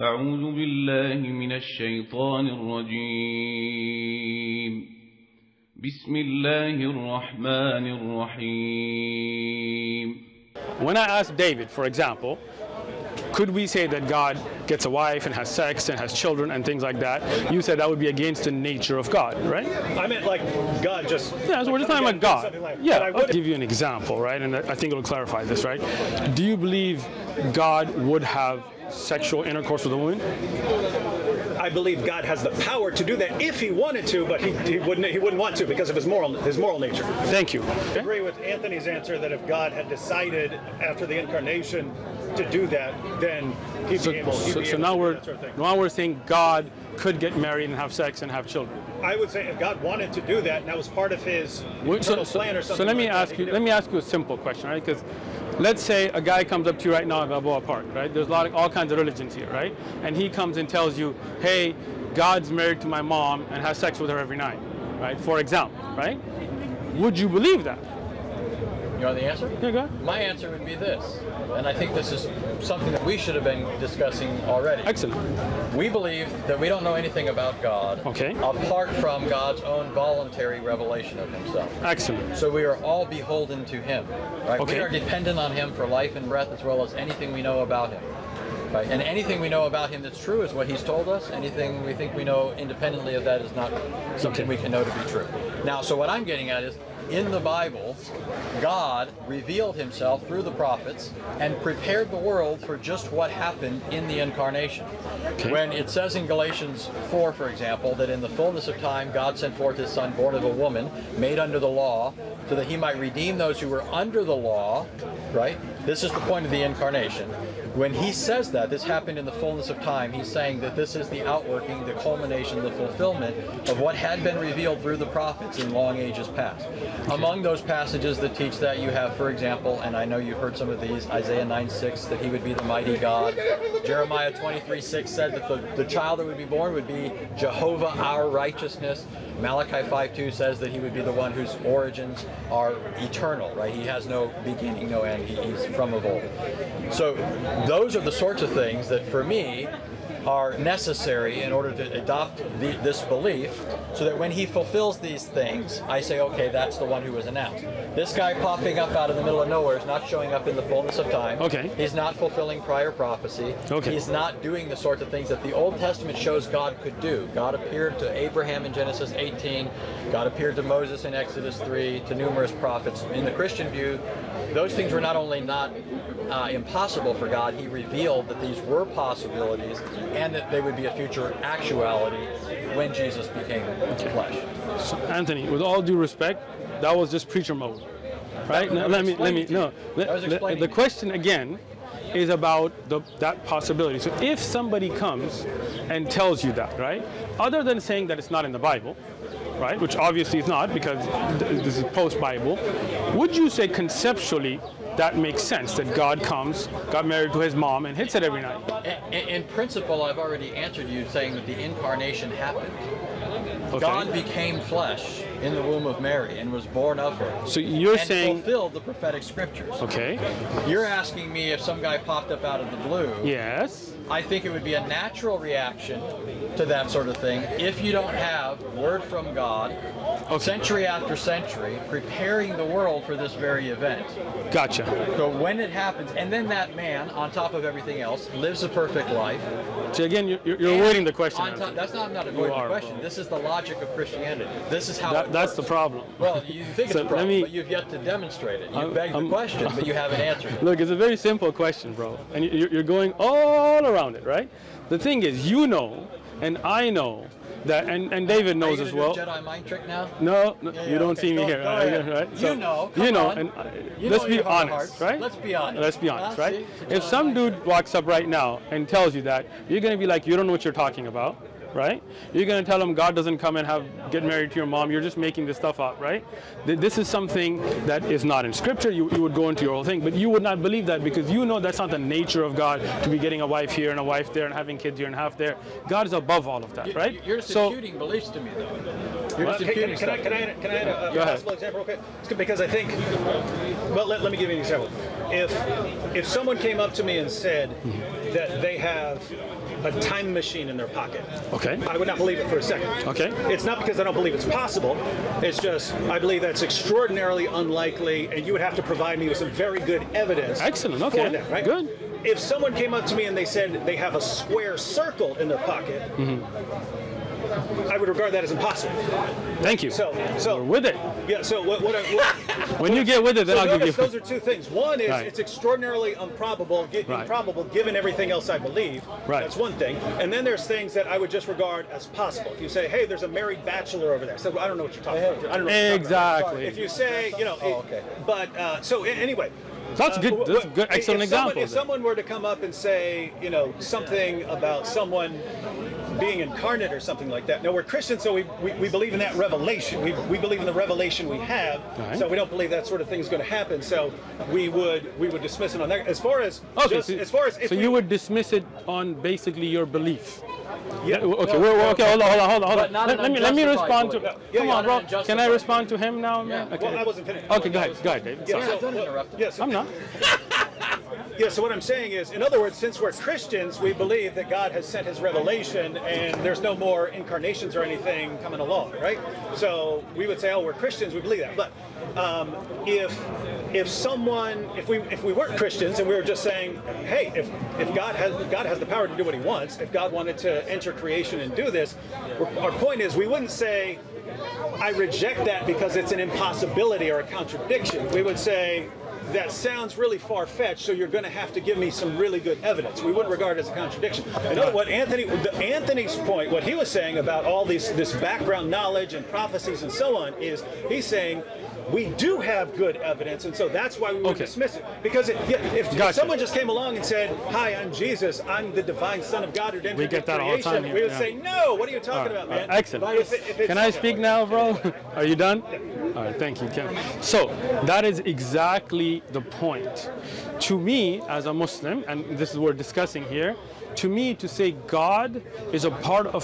أعوذ بالله من الشيطان الرجيم بسم الله الرحمن الرحيم When I asked David, for example, could we say that God gets a wife and has sex and has children and things like that? You said that would be against the nature of God, right? I meant like God just. Yeah, so we're just like, talking about coming God. down something Like, yeah, but I I'll would- give you an example, right? And I think it'll clarify this, right? Do you believe God would have sexual intercourse with a woman? I believe God has the power to do that if He wanted to, but He, he wouldn't. He wouldn't want to because of His moral His moral nature. Thank you. I agree with Anthony's answer that if God had decided after the incarnation to do that, then He'd So, be able. He'd so, be so able now to do we're sort of now we're saying God could get married and have sex and have children. I would say if God wanted to do that, and that was part of His So, plan or something. so let me like ask you. Let me ask you a simple question, right? Because let's say a guy comes up to you right now at Balboa Park, right? There's a lot of all kinds of religions here, right? And he comes and tells you, "Hey, God's married to my mom and has sex with her every night," right? For example, right? Would you believe that? You know the answer? Yeah, go ahead. My answer would be this, and I think this is something that we should have been discussing already. Excellent. We believe that we don't know anything about God Okay. apart from God's own voluntary revelation of Himself. Excellent. So we are all beholden to Him. Right? Okay. We are dependent on Him for life and breath as well as anything we know about Him. Right? And anything we know about Him that's true is what He's told us. Anything we think we know independently of that is not something Okay. we can know to be true. Now, so what I'm getting at is in the Bible, God revealed himself through the prophets and prepared the world for just what happened in the incarnation. When it says in Galatians 4, for example, that in the fullness of time God sent forth his son born of a woman, made under the law, so that he might redeem those who were under the law, right? This is the point of the incarnation. When he says that, this happened in the fullness of time, he's saying that this is the outworking, the culmination, the fulfillment of what had been revealed through the prophets in long ages past. Among those passages that teach that, you have, for example, and I know you've heard some of these, Isaiah 9 6, that he would be the mighty God. Jeremiah 23 6 said that the, the child that would be born would be Jehovah our righteousness. Malachi 5:2 says that he would be the one whose origins are eternal, right? He has no beginning, no end. He, he's from of old. So those are the sorts of things that for me are necessary in order to adopt the, this belief so that when he fulfills these things, I say, okay, that's the one who was announced. This guy popping up out of the middle of nowhere is not showing up in the fullness of time. Okay. He's not fulfilling prior prophecy. Okay. He's not doing the sorts of things that the Old Testament shows God could do. God appeared to Abraham in Genesis 18. God appeared to Moses in Exodus 3, to numerous prophets. In the Christian view, those things were not only not uh, impossible for God, He revealed that these were possibilities and that they would be a future actuality when Jesus became flesh. So, Anthony, with all due respect, that was just preacher mode, right? That- Now, that let me let me no. let- the question again is about the, that possibility. So if somebody comes and tells you that, right? Other than saying that it's not in the Bible, right? Which obviously is not because th- this is post-Bible. Would you say conceptually that makes sense that God comes, got married to his mom, and hits it every night? In, in principle, I've already answered you saying that the incarnation happened. Okay. God became flesh in the womb of Mary and was born of her. So you're and saying fulfilled the prophetic scriptures. okay? You're asking me if some guy popped up out of the blue. Yes. I think it would be a natural reaction to that sort of thing if you don't have word from God, century after century, preparing the world for this very event. Gotcha. So when it happens, and then that man, on top of everything else, lives a perfect life. So again, you're, you're avoiding the question. that's not I'm not avoiding the question. This is the logic of Christianity. This is how That, it that's the problem. Well, you think So it's a problem, me- but you've yet to demonstrate it. You I'm- beg the question, but you haven't answered it. Look, it's a very simple question, bro, and you- you're, going all around it, right? The thing is, you know, and I know that, and, and David knows as well. Jedi mind trick now? No, no Yeah, you don't okay, see me go- here, go right? right? You know, you know, on. and uh, You let's know be your heart of honest, hearts. right? Let's be honest. Let's be honest, Ah, right? see? If some dude walks up right now and tells you that, you're gonna be like, you don't know what you're talking about, right? You're gonna tell him God doesn't come and have get married to your mom. You're just making this stuff up, right? This is something that is not in Scripture. You, you would go into your whole thing, but you would not believe that because you know that's not the nature of God to be getting a wife here and a wife there and having kids here and half there. God is above all of that, right? You're just so beliefs to me, though. You're just Can, can, can I, can I, add- can I add a, a possible example? Okay, It's good because I think. Well, let, let me give you an example. If if someone came up to me and said, that they have a time machine in their pocket. Okay. I would not believe it for a second. Okay. It's not because I don't believe it's possible. It's just I believe that's extraordinarily unlikely, and you would have to provide me with some very good evidence. Excellent, For okay, that, right? good. If someone came up to me and they said they have a square circle in their pocket, mm-hmm. I would regard that as impossible. Thank you. So, so We're with it. Yeah. So what? What? I, what When you get with it, then so I'll give you. those are two things. One is Right. it's extraordinarily improbable, gi- Right. improbable given everything else I believe. Right. That's one thing. And then there's things that I would just regard as possible. If you say, "Hey, there's a married bachelor over there," so I don't know what you're talking about. I don't know. what about. Exactly. If you say, you know, Oh, okay. but uh, so anyway. That's uh, good- wh- that's wh- good- if excellent someone- example If someone were to come up and say, you know, something about someone being incarnate or something like that. No, we're Christians, so we, we, we believe in that revelation. We, we believe in the revelation we have. Right. So we don't believe that sort of thing is going to happen. So we would we would dismiss it on that. As far as Okay, just, so, as far as if so we, you would dismiss it on basically your belief. yeah, Okay, we're, we're- okay, hold on, hold on, hold on, hold on. Let, let me let me respond to. belief. Yeah, Come yeah, on, bro. Can I respond to him now, man? Yeah. Okay. Well, I wasn't finished. Okay, go ahead, go ahead, David. Yeah, Sorry. so, don't uh, interrupt. yeah, so- I'm not. Yeah, so what I'm saying is, in other words, since we're Christians, we believe that God has sent his revelation and there's no more incarnations or anything coming along, right? So we would say, oh, we're Christians, we believe that. But um, if if someone, if we if we weren't Christians and we were just saying, hey, if if God has God has the power to do what he wants, if God wanted to enter creation and do this, our point is we wouldn't say, I reject that because it's an impossibility or a contradiction. We would say, that sounds really far-fetched, so you're going to have to give me some really good evidence. We wouldn't regard it as a contradiction. In other what Anthony, the, Anthony's point, what he was saying about all these this background knowledge and prophecies and so on, is he's saying we do have good evidence, and so that's why we would Okay. dismiss it. Because it, if, if someone just came along and said, "Hi, I'm Jesus. I'm the divine Son of God who We get that all the creation," time here, we would yeah. say, "No. What are you talking right, about, man?" right, excellent. If it- if Can I speak now, bro? Are you done? All right, thank you, Ken. So that is exactly the point. To me, as a Muslim, and this is what we're discussing here, to me, to say God is a part of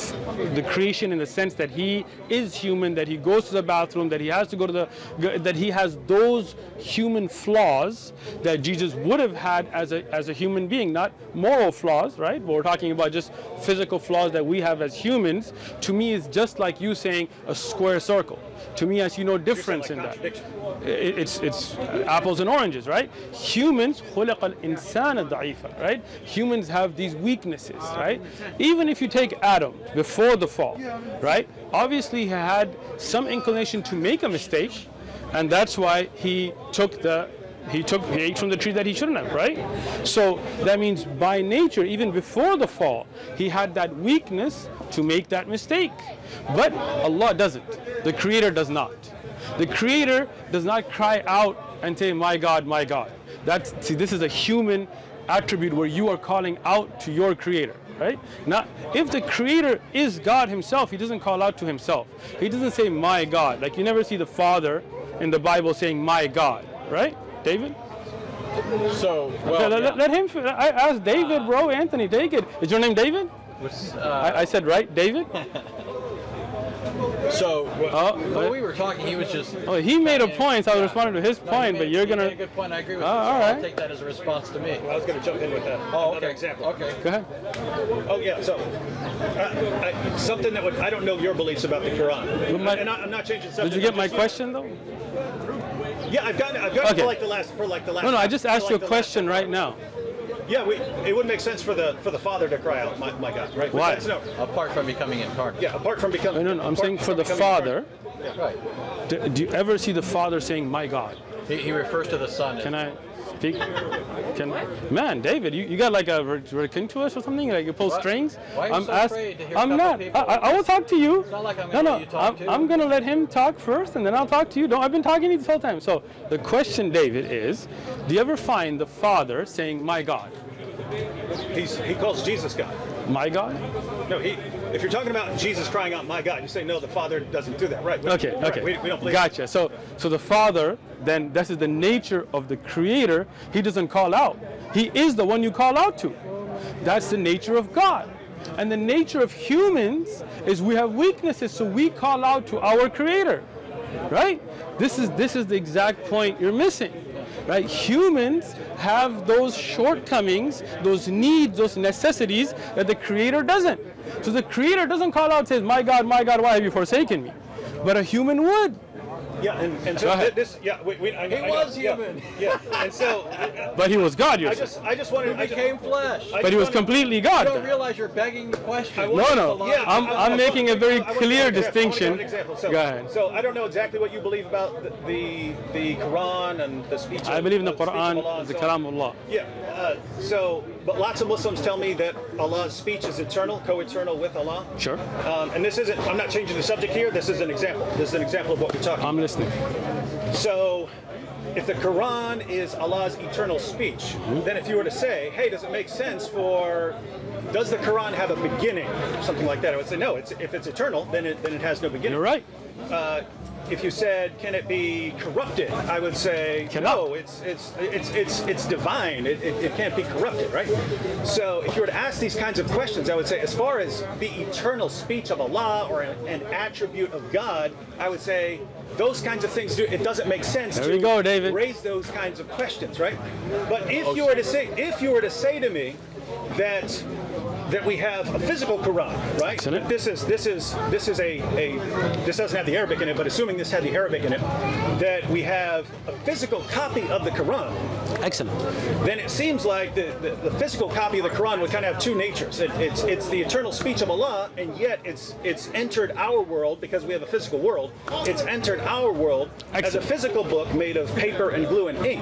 the creation in the sense that He is human, that He goes to the bathroom, that He has to go to the, that He has those human flaws that Jesus would have had as a as a human being, not moral flaws, right? But we're talking about just physical flaws that we have as humans. To me, is just like you saying a square circle. To me, I see no difference like in that. It's, it's apples and oranges, right? Humans, right? Humans have these weaknesses, right? Even if you take Adam before the fall, right? Obviously, he had some inclination to make a mistake, and that's why he took the he took he ate from the tree that he shouldn't have, right? So that means by nature, even before the fall, he had that weakness to make that mistake. But Allah doesn't. The Creator does not. The Creator does not cry out and say, "My God, my God." That's see, this is a human attribute where you are calling out to your Creator, right? Now, if the Creator is God Himself, He doesn't call out to Himself. He doesn't say, "My God." Like you never see the Father in the Bible saying, "My God," right? David. So, well, let, yeah. let- let him. fi- I asked David, bro. Anthony, David. Is your name David? Uh, I, I said right, David. so, Oh, when we were talking, he was just. Oh, he made a point, so I was responding to his No, point, made- but you're gonna. a good point. I agree with Oh, you. all so I'll take that as a response to me. I was going to jump in with that. Oh, okay. example. Okay. Go ahead. Oh yeah, so uh, I, something that would I don't know your beliefs about the Quran, my- and I, I'm not changing subject. Did you get my just- question though? Yeah, I've got I've got it Okay. for like the last for like the last. No, no. I just for asked you a question right now. Yeah, we, it wouldn't make sense for the for the father to cry out, my, my God, right? Why? No, Apart from becoming incarnate. yeah, apart from becoming. No, no, no. I'm saying for the becoming father. Right. Do, do you ever see the father saying, "My God"? He, he refers to the son. as- Can I speak? Can man, David, you, you got like a king to us or something? Like you pull What? strings? Why are you I'm so ask- afraid to hear I'm not. I. I, I will talk to you. It's not like I'm no, gonna no. let I'm, too. I'm gonna let him talk first, and then I'll talk to you. Don't. I've been talking to you this whole time. So the question, David, is: Do you ever find the father saying, "My God"? He's, he calls Jesus God. My God? No, he. If you're talking about Jesus crying out, "My God," you say no. The Father doesn't do that, right? We- Okay, right, okay. We, we don't believe. gotcha. So, so the Father, then this is the nature of the Creator. He doesn't call out. He is the one you call out to. That's the nature of God. And the nature of humans is we have weaknesses, so we call out to our Creator. Right? This is this is the exact point you're missing. Right? Humans have those shortcomings, those needs, those necessities that the Creator doesn't. So the Creator doesn't call out, says, "My God, my God, why have you forsaken me?" But a human would. Yeah, and, and so ahead. thi- this, yeah, we, we, I, He I- was yeah, human. Yeah, and so But he was God, you're I just, I just wanted, I He just, became flesh. But he was wanted- completely You God. don't then. realize you're begging the question. No, no. Yeah, I'm, I- I- I'm making a very I want to clear give an example. I want to give distinction. an. So, Go ahead. So I don't know exactly what you believe about the the, the Quran and the speech. I believe in the speech of Allah Quran, and the so on. Kalam of Allah. Yeah. Uh, so, but lots of Muslims tell me that Allah's speech is eternal, co-eternal with Allah. Sure. Um, and this isn't. I'm not changing the subject here. This is an example. This is an example of what we're talking. I'm listening. So, if the Quran is Allah's eternal speech, then if you were to say, hey, does it make sense for, does the Quran have a beginning? Something like that. I would say, no, it's, if it's eternal, then it, then it has no beginning. You're right. Uh, if you said, can it be corrupted? I would say, Cannot. no, it's, it's, it's, it's, it's divine. It, it, it can't be corrupted, right? So if you were to ask these kinds of questions, I would say, as far as the eternal speech of Allah or an, an attribute of God, I would say, those kinds of things, do, it doesn't make sense There to go, David. raise those kinds of questions, right? But if you were to say, if you were to say to me that that we have a physical Quran, right? Excellent. This is this is this is a, a this doesn't have the Arabic in it, but assuming this had the Arabic in it, that we have a physical copy of the Quran, Excellent. then it seems like the, the, the physical copy of the Quran would kind of have two natures. It, it's it's the eternal speech of Allah, and yet it's it's entered our world because we have a physical world. It's entered our world as a physical book made of paper and glue and ink.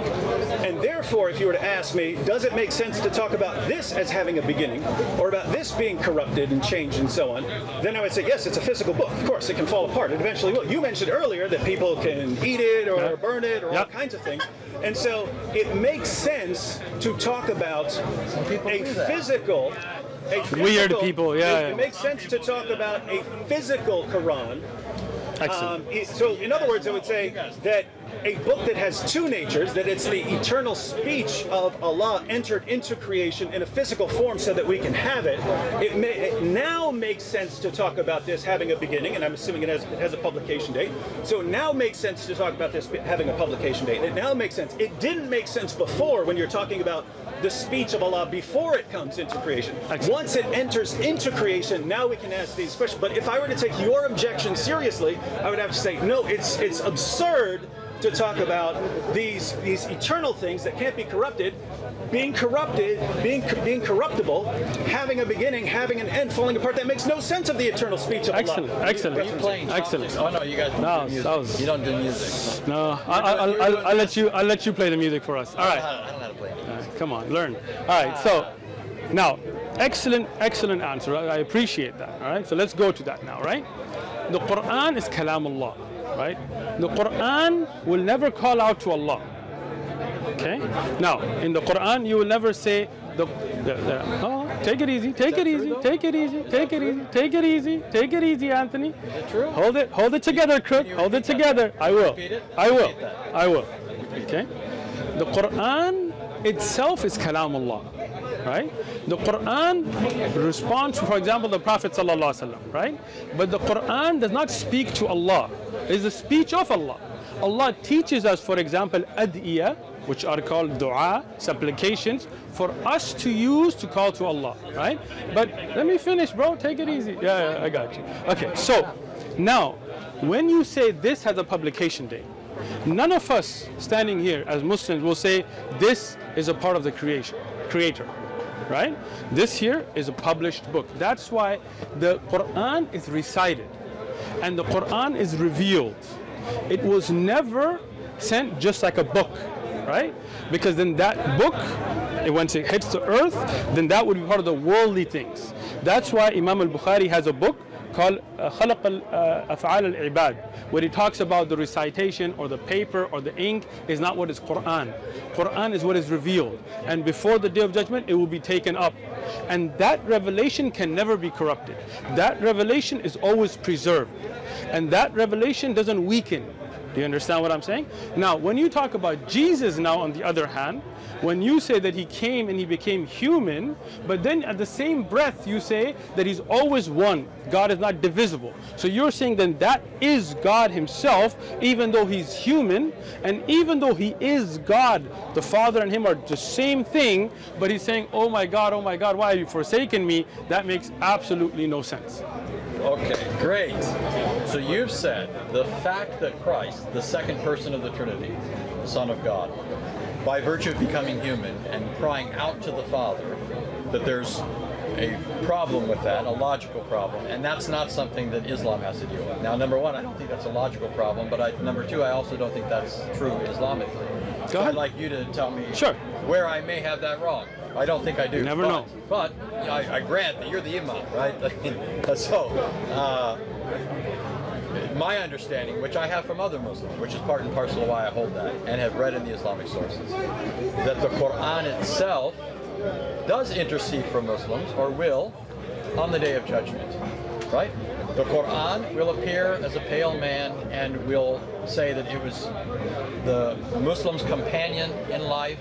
And therefore, if you were to ask me, does it make sense to talk about this as having a beginning, or about this being corrupted and changed and so on? Then I would say yes, it's a physical book. Of course, it can fall apart. It eventually will. You mentioned earlier that people can eat it or Yeah. burn it or all kinds of things. And so it makes sense to talk about a do that. physical, Weird people, yeah, It, yeah. it makes sense to talk about a physical Quran. Excellent. Um, so, in other words, I would say that a book that has two natures, that it's the eternal speech of Allah entered into creation in a physical form so that we can have it, it, may, it now makes sense to talk about this having a beginning, and I'm assuming it has, it has a publication date. So it now makes sense to talk about this having a publication date. It now makes sense. It didn't make sense before when you're talking about the speech of Allah before it comes into creation. Once it enters into creation, now we can ask these questions. But if I were to take your objection seriously, I would have to say, no, it's it's absurd to talk about these these eternal things that can't be corrupted, being corrupted, being being corruptible, having a beginning, having an end, falling apart. That makes no sense of the eternal speech of Excellent. Allah. Excellent. Are you playing Excellent. Oh no, you guys don't No, do music. that was- You don't do music. No, I, I, I'll, I'll, I'll let you. I'll let you play the music for us. All I don't know how- I don't know how to play. All right, Come on, learn. All right. So now, excellent, excellent answer. I I appreciate that. All right. So let's go to that now. Right. The Quran is Kalam Allah. Right. The Quran will never call out to Allah. Okay. Now, in the Quran, you will never say the. the, the oh, take it easy. Take it easy. Take it easy. Take it easy. Take it easy. Take it easy, Anthony. True? Hold it, hold it together, Crook. Hold it together. I will. I will. I will. Okay. The Quran itself is Kalam Allah. Right? The Quran responds for example, the Prophet Wasallam, right? But the Quran does not speak to Allah. It is the speech of Allah. Allah teaches us, for example, adiyah, which are called dua, supplications, for us to use to call to Allah, right? But let me finish, bro. Take it easy. Yeah, yeah, I got you. Okay, so now, when you say this has a publication date, none of us standing here as Muslims will say this is a part of the creation, creator, right? This here is a published book. That's why the Quran is recited and the Quran is revealed. It was never sent just like a book, right? Because then that book, it, once it hits the earth, then that would be part of the worldly things. That's why Imam al-Bukhari has a book called uh, خلق ال- uh, أفعال العباد where he talks about the recitation or the paper or the ink is not what is Quran. Quran is what is revealed and before the day of judgment it will be taken up and that revelation can never be corrupted. That revelation is always preserved and that revelation doesn't weaken. Do you understand what I'm saying? Now, when you talk about Jesus now on the other hand, when you say that he came and he became human, but then at the same breath you say that he's always one. God is not divisible. So you're saying then that is God himself, even though he's human, and even though he is God, the Father and him are the same thing, but he's saying, oh my God, oh my God, why have you forsaken me? That makes absolutely no sense. Okay, great. So you've said the fact that Christ, the second person of the Trinity, the Son of God, by virtue of becoming human and crying out to the Father, that there's a problem with that, a logical problem, and that's not something that Islam has to deal with. Now, number one, I don't think that's a logical problem, but I, number two, I also don't think that's true Islamically. Go So ahead. I'd like you to tell me Sure. where I may have that wrong. I don't think I do. Never but, know. But I, I grant that you're the imam, right? so, uh, my understanding, which I have from other Muslims, which is part and parcel of why I hold that, and have read in the Islamic sources, that the Quran itself does intercede for Muslims, or will, on the day of judgment, right? The Quran will appear as a pale man and will say that it was the Muslim's companion in life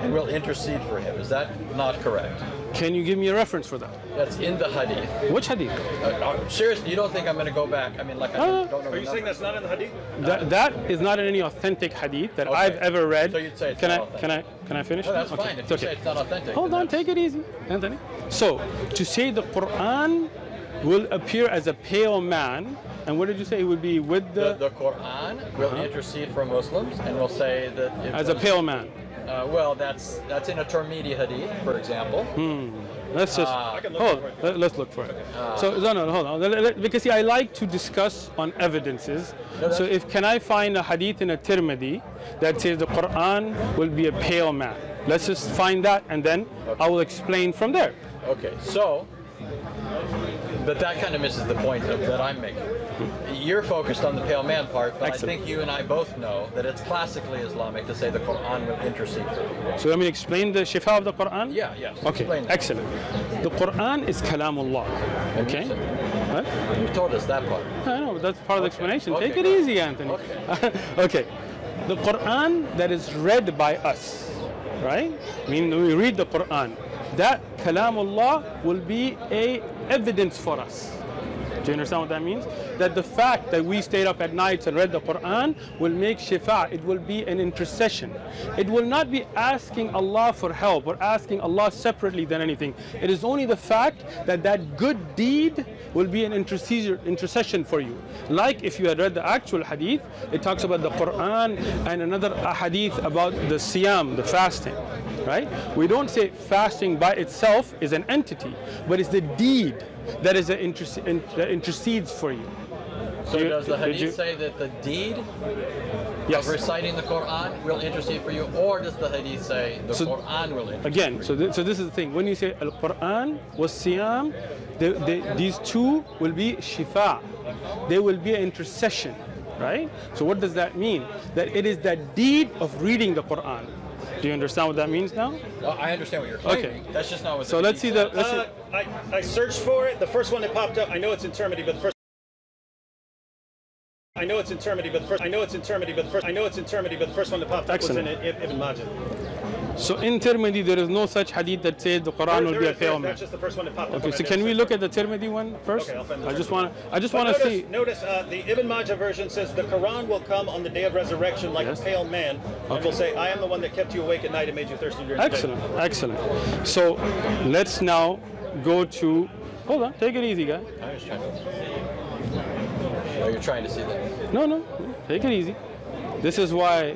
and will intercede for him. Is that not correct? Can you give me a reference for that? That's in the hadith. Which hadith? Uh, uh, seriously, you don't think I'm going to go back? I mean, like, I Uh, don't know. Are you saying that's not in the hadith? That, that is not in any authentic hadith that Okay. I've ever read. So you'd say it's can not I can I can I finish? No, that's Okay, fine. If it's you okay. say it's not authentic. Hold on, that's- take it easy, Anthony. So, to say the Quran will appear as a pale man, and what did you say? It would be with The, the, the Quran will intercede for Muslims and will say that as a pale man. Uh, well, that's that's in a Tirmidhi hadith, for example. Hmm. Let's just. I can look hold. for it. Let, us look for it. so no, no, hold on. Let- let- because see, I like to discuss on evidences. No, so if can I find a hadith in a Tirmidhi that says the Quran will be a pale man? Let's just find that, and then I will explain from there. Okay, so, but that kind of misses the point of, that I'm making. You're focused on the pale man part, but Excellent. I think you and I both know that it's classically Islamic to say the Quran will intercede. So let me explain the shifa of the Quran. Yeah, yes. Okay, excellent. The Quran is kalamullah. Okay. What? You told us that part. I know, that's part of the explanation. Okay, Take it easy, Anthony. Okay. okay. The Quran that is read by us, right? I mean, we read the Quran. That kalamullah will be a evidence for us. Do you understand what that means? That the fact that we stayed up at nights and read the Quran will make shifa. It will be an intercession. It will not be asking Allah for help or asking Allah separately than anything. It is only the fact that that good deed will be an intercession for you. Like if you had read the actual hadith, it talks about the Quran and another hadith about the siyam, the fasting. Right? We don't say fasting by itself is an entity, but it's the deed that is a interce- in, that intercedes for you. So You- does the hadith you- say that the deed Yes. of reciting the Quran will intercede for you, or does the hadith say the So- Quran will intercede? Again, so, th- so this is the thing. When you say Al Quran was Siyam, they, they, these two will be Shifa. They will be an intercession, right? So, what does that mean? That it is that deed of reading the Quran. Do you understand what that means now? Well, I understand what you're claiming. Okay. That's just not what. So let's see the. Let's see. Uh, I, I searched for it. The first one that popped up, I know it's in Tirmidhi, but the first. I know it's in Tirmidhi, but the first. I know it's in Tirmidhi, but the first. I know it's in Tirmidhi, but the first one that popped up Excellent. was in it, Ibn Majah. So, in Tirmidhi, there is no such hadith that says the Quran There- will there be a is- pale man. That's just the first one that popped up. Okay, so can we look at the Tirmidhi one first? Okay, I'll find the I just want to. I just want to see. Notice uh, the Ibn Majah version says the Quran will come on the day of resurrection like Yes. a pale man, and will say, "I am the one that kept you awake at night and made you thirsty during Excellent, the day." excellent. excellent. So, let's now go to. Hold on, take it easy, guy. I was trying to. Oh, you're trying to see that. No, no, take it easy. This is why.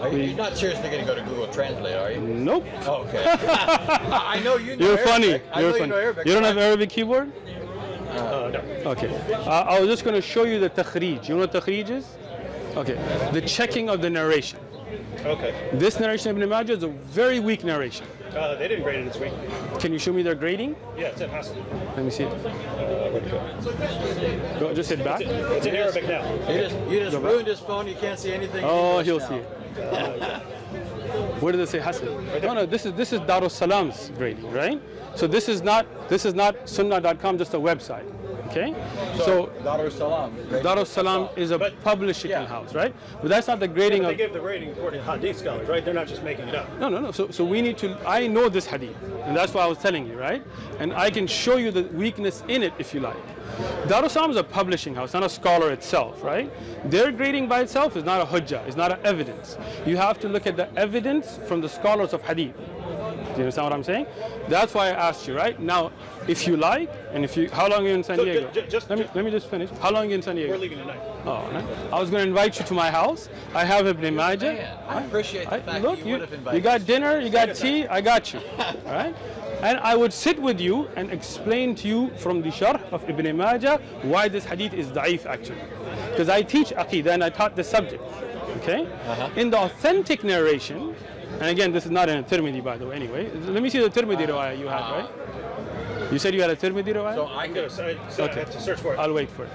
Are you, you're not seriously going to go to Google Translate, are you? Nope. Oh, okay. I know you know You're funny. I You're know funny. you know Arabic. You don't have Arabic keyboard? Uh, no. Okay. Uh, I was just going to show you the takhrij. You know what takhrij is? Okay. The checking of the narration. Okay. This narration of Ibn Majah is a very weak narration. Uh, they didn't grade it this week. Can you show me their grading? Yeah, it's in. Let me see it. Uh, go? Just hit back. It's in, it's in Arabic now. You just, you just Go back. ruined his phone. You can't see anything. Oh, he'll now. see it. Where did it say Hassan? No, no. This is this is Darus Salam's grading, right? So this is not this is not Sunnah.com, just a website. Okay? So, So, Dar es Salaam. Dar es Salaam is a But- publishing Yeah. house, right? But that's not the grading But they of. give the rating according to Hadith scholars, right? They're not just making it up. No, no, no. So, so we need to. I know this hadith, and that's why I was telling you, right? And I can show you the weakness in it if you like. Dar es Salaam is a publishing house, not a scholar itself, right? Their grading by itself is not a hujjah, it's not an evidence. You have to look at the evidence from the scholars of hadith. Do you understand what I'm saying? That's why I asked you, right? Now, if you like, and if you, how long are you in San So Diego? ju- just- let me just- let me just finish. How long are you in San Diego? We're leaving tonight. Oh, no. I was going to invite you to my house. I have Ibn Majah. I appreciate the I- fact look, that you, would have you got dinner, you got tea, I got you. All right? And I would sit with you and explain to you from the sharh of Ibn Majah why this hadith is da'if actually. Because I teach aqidah and I taught the subject. Okay? Uh-huh. In the authentic narration, and again, this is not in a Tirmidhi by the way, anyway. Let me see the Tirmidhi riwayah you had, right? You said you had a Tirmidhi riwayah? So I gonna so, so I have to search for it. I'll wait for it.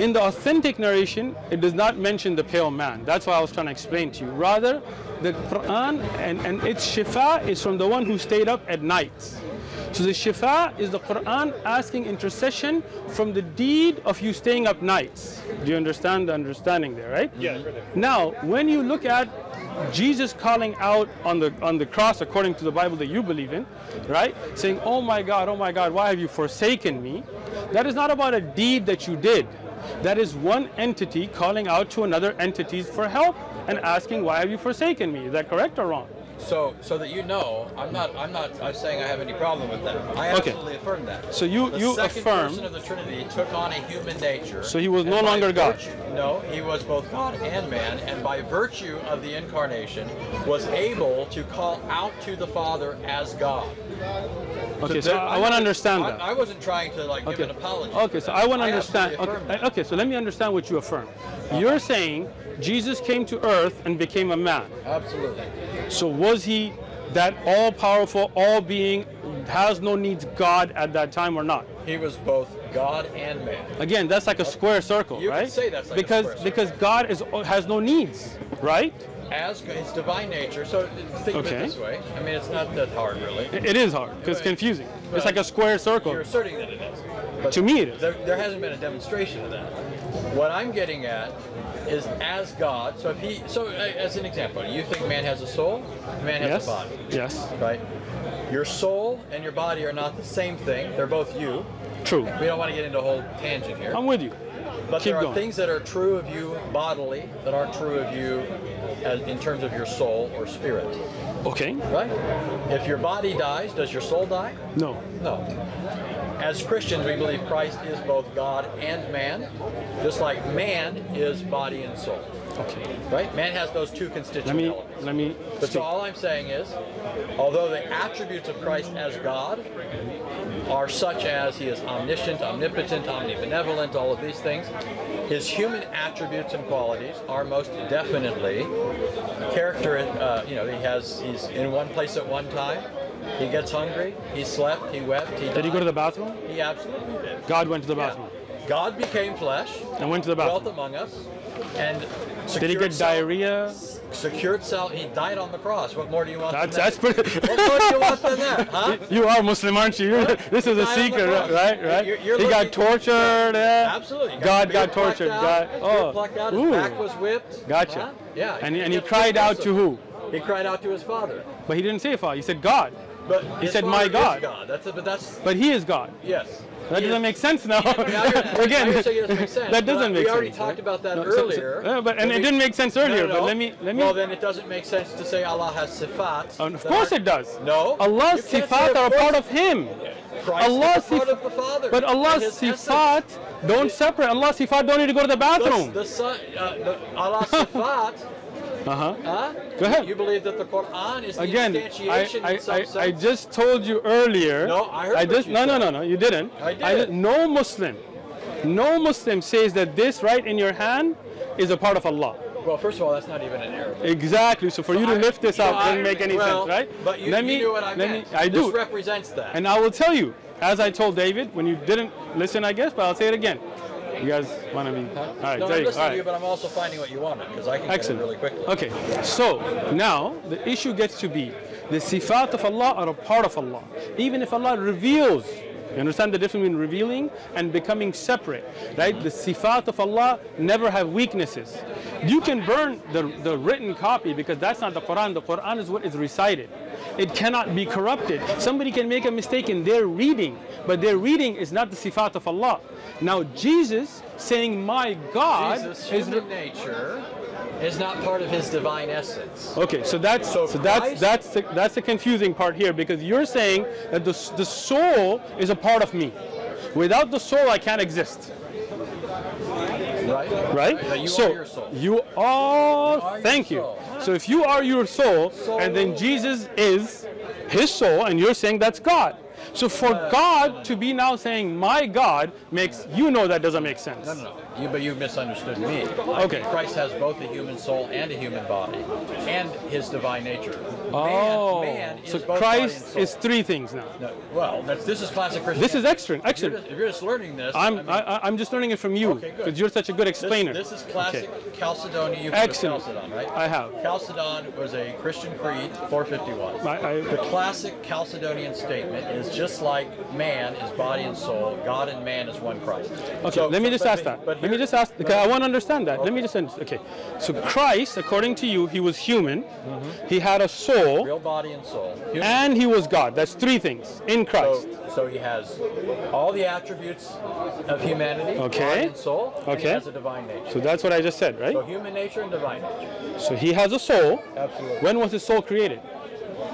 In the authentic narration, it does not mention the pale man. That's why I was trying to explain to you. Rather, the Quran and, and its shifa is from the one who stayed up at night. So the shifa is the Quran asking intercession from the deed of you staying up nights. Do you understand the understanding there, right? Yeah, right. Now, when you look at Jesus calling out on the on the cross, according to the Bible that you believe in, right? Saying, "Oh my God, oh my God, why have you forsaken me?" That is not about a deed that you did. That is one entity calling out to another entities for help and asking, "Why have you forsaken me?" Is that correct or wrong? So so that you know, I'm not I'm not I'm saying I have any problem with that. I Okay. absolutely affirm that. So you- the you second affirm- person of the Trinity took on a human nature. So he was no by longer God. No, he was both God and man, and by virtue of the incarnation, was able to call out to the Father as God. Okay, so there- I, I'm want to understand I, that. I wasn't trying to like give Okay. an apology. Okay, so that. I want to understand. Okay, uh, okay, so let me understand what you affirm. You're saying Jesus came to earth and became a man. Absolutely. So was he that all powerful, all being, has no needs God at that time or not? He was both God and man. Again, that's like a square circle, You right? say that's like because because God is has no needs, right? As his divine nature. So think of it this way. I mean, it's not that hard, really. It- it is hard because it's confusing. It's like a square circle. You're asserting that it is. But To me, it is. There, there hasn't been a demonstration of that. What I'm getting at is as God. So if he, so uh, as an example, you think man has a soul, man has Yes. a body, Yes. right? Your soul and your body are not the same thing. They're both you. True. We don't want to get into a whole tangent here. I'm with you. But keep there are going. things that are true of you bodily that aren't true of you as, in terms of your soul or spirit, Okay. right? If your body dies, does your soul die? No. No. As Christians, we believe Christ is both God and man, just like man is body and soul. Okay. Right? Man has those two constituent Let me elements. let me. But speak. so all I'm saying is, although the attributes of Christ as God are such as he is omniscient, omnipotent, omnibenevolent, all of these things, his human attributes and qualities are most definitely character. Uh, you know, he has he's in one place at one time. He gets hungry. He slept. He wept. He Did he go to the bathroom? He absolutely did. God went to the Yeah. bathroom God became flesh, and went to the dwelt bathroom. among us, and Did he get sal- diarrhea? Secured sal. He died on the cross. What more do you want? That's than that's pretty. What more do you want than that, huh? You are Muslim, aren't you? You're- this is a Died secret, right? Right? You're- you're he got tortured. Yeah. Absolutely. God got tortured. out, God. Oh. plucked out. His Ooh. back was whipped. Gotcha. Huh? Yeah. And he, and he cried out to who? He cried out to his father. But he didn't say Father. He said God. But He said, "My God." God. That's a, but that's But he is God. yes. That doesn't make sense now. Now Again, doesn't make sense, that doesn't make we already sense. talked right? about that No, so- so- earlier. yeah, but and When it didn't make sense earlier. no, But let me let me. Well, then it doesn't make sense to say Allah has sifat. Oh, of course it does. No. Allah's You can't say sifat are a part of Him. Christ Allah's is part of the Father. But Allah's his essence. sifat don't separate. Allah's sifat don't need to go to the The, bathroom. the son, uh, the, Allah's sifat. Uh huh. Go ahead. You believe that the Quran is Again, I, instantiation I, in some I, sense? I just told you earlier. No, I heard what just you no no said. no no you didn't. I did. no Muslim, no Muslim says that this right in your hand is a part of Allah. Well, first of all, that's not even an Arabic. Exactly. So for you to I- lift this up I- doesn't make any well, sense, right? But you, let you me, knew what I let meant. Me, I this do. represents that. And I will tell you, as I told David when you didn't listen, I guess, but I'll say it again. You guys want to be? All right, no, I'm you listening All to you, right. but I'm also finding what you wanted because I can Excellent. get it really quickly. Okay, so now the issue gets to be the sifat of Allah are a part of Allah. Even if Allah reveals You understand the difference between revealing and becoming separate, right? The sifat of Allah never have weaknesses. You can burn the, the written copy because that's not the Quran. The Quran is what is recited. It cannot be corrupted. Somebody can make a mistake in their reading, but their reading is not the sifat of Allah. Now Jesus saying, "My God," Jesus' is nature is not part of his divine essence. Okay, so that's so, So that's that's the, that's the confusing part here because you're saying that the the soul is a part of me. Without the soul, I can't exist, Right? right? That you so are soul. you are. You are thank you. So if you are your soul, and then Jesus is his soul, and you're saying that's God. So for Uh, God to be now saying my God makes you know that doesn't make sense. No, no, no. You, but you misunderstood me. Okay. Christ has both a human soul and a human body, and his divine nature. Oh, man, so both body and Christ is three things now. No, well, that's, this is classic Christianity. This is excellent, If you're, excellent. just, if you're just learning this, I'm I mean, I, I'm just learning it from you Okay, because you're such a good explainer. this is classic Okay. Chalcedonian. You've Excellent. Chalcedon, right? I have. Chalcedon was a Christian creed, 451. I- I- the classic Chalcedonian statement is just like man is body and soul, God and man is one Christ. Okay, So- let me so- just ask that. but Let me just ask because I want to understand that. Let me just understand. Okay, so Christ, according to you, he was human. mm -hmm. He had a soul, real body and soul. Human and he was God. That's three things in Christ. So, so he has all the attributes of humanity, Okay. body and soul, and he Okay. has a divine nature. So that's what I just said, right? So human nature and divine nature. So he has a soul. Absolutely. When was his soul created?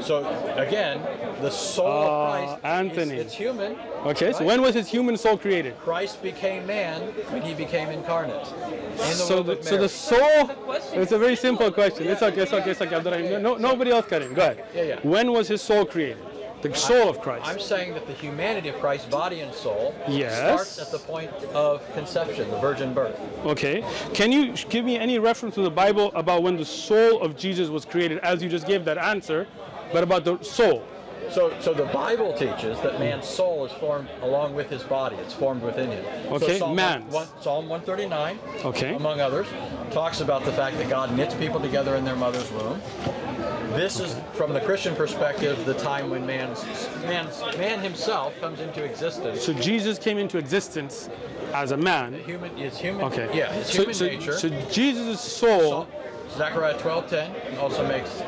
So again, the soul Uh, of Christ, Anthony. Is, it's human. Okay, so when was his human soul created? Christ became man when he became incarnate in the So the, so the soul. It's a very simple question. It's okay. It's okay. It's okay. Abdurrahim. No, nobody else got. Go ahead. Yeah, yeah. When was his soul created? The soul of Christ. I'm saying that the humanity of Christ, body and soul, Yes. starts at the point of conception, the virgin birth. Okay. Can you give me any reference to the Bible about when the soul of Jesus was created, as you just gave that answer, but about the soul? So, so the Bible teaches that man's soul is formed along with his body. It's formed within him. Okay, so Psalm. One, Psalm 139, Okay. among others, talks about the fact that God knits people together in their mother's womb. This is, from the Christian perspective, the time when man's, man's man himself comes into existence. So Jesus came into existence as a man. Human, his human, Okay. yeah, his so, human so, nature. So Jesus' soul. So, Zechariah 12:10 also makes,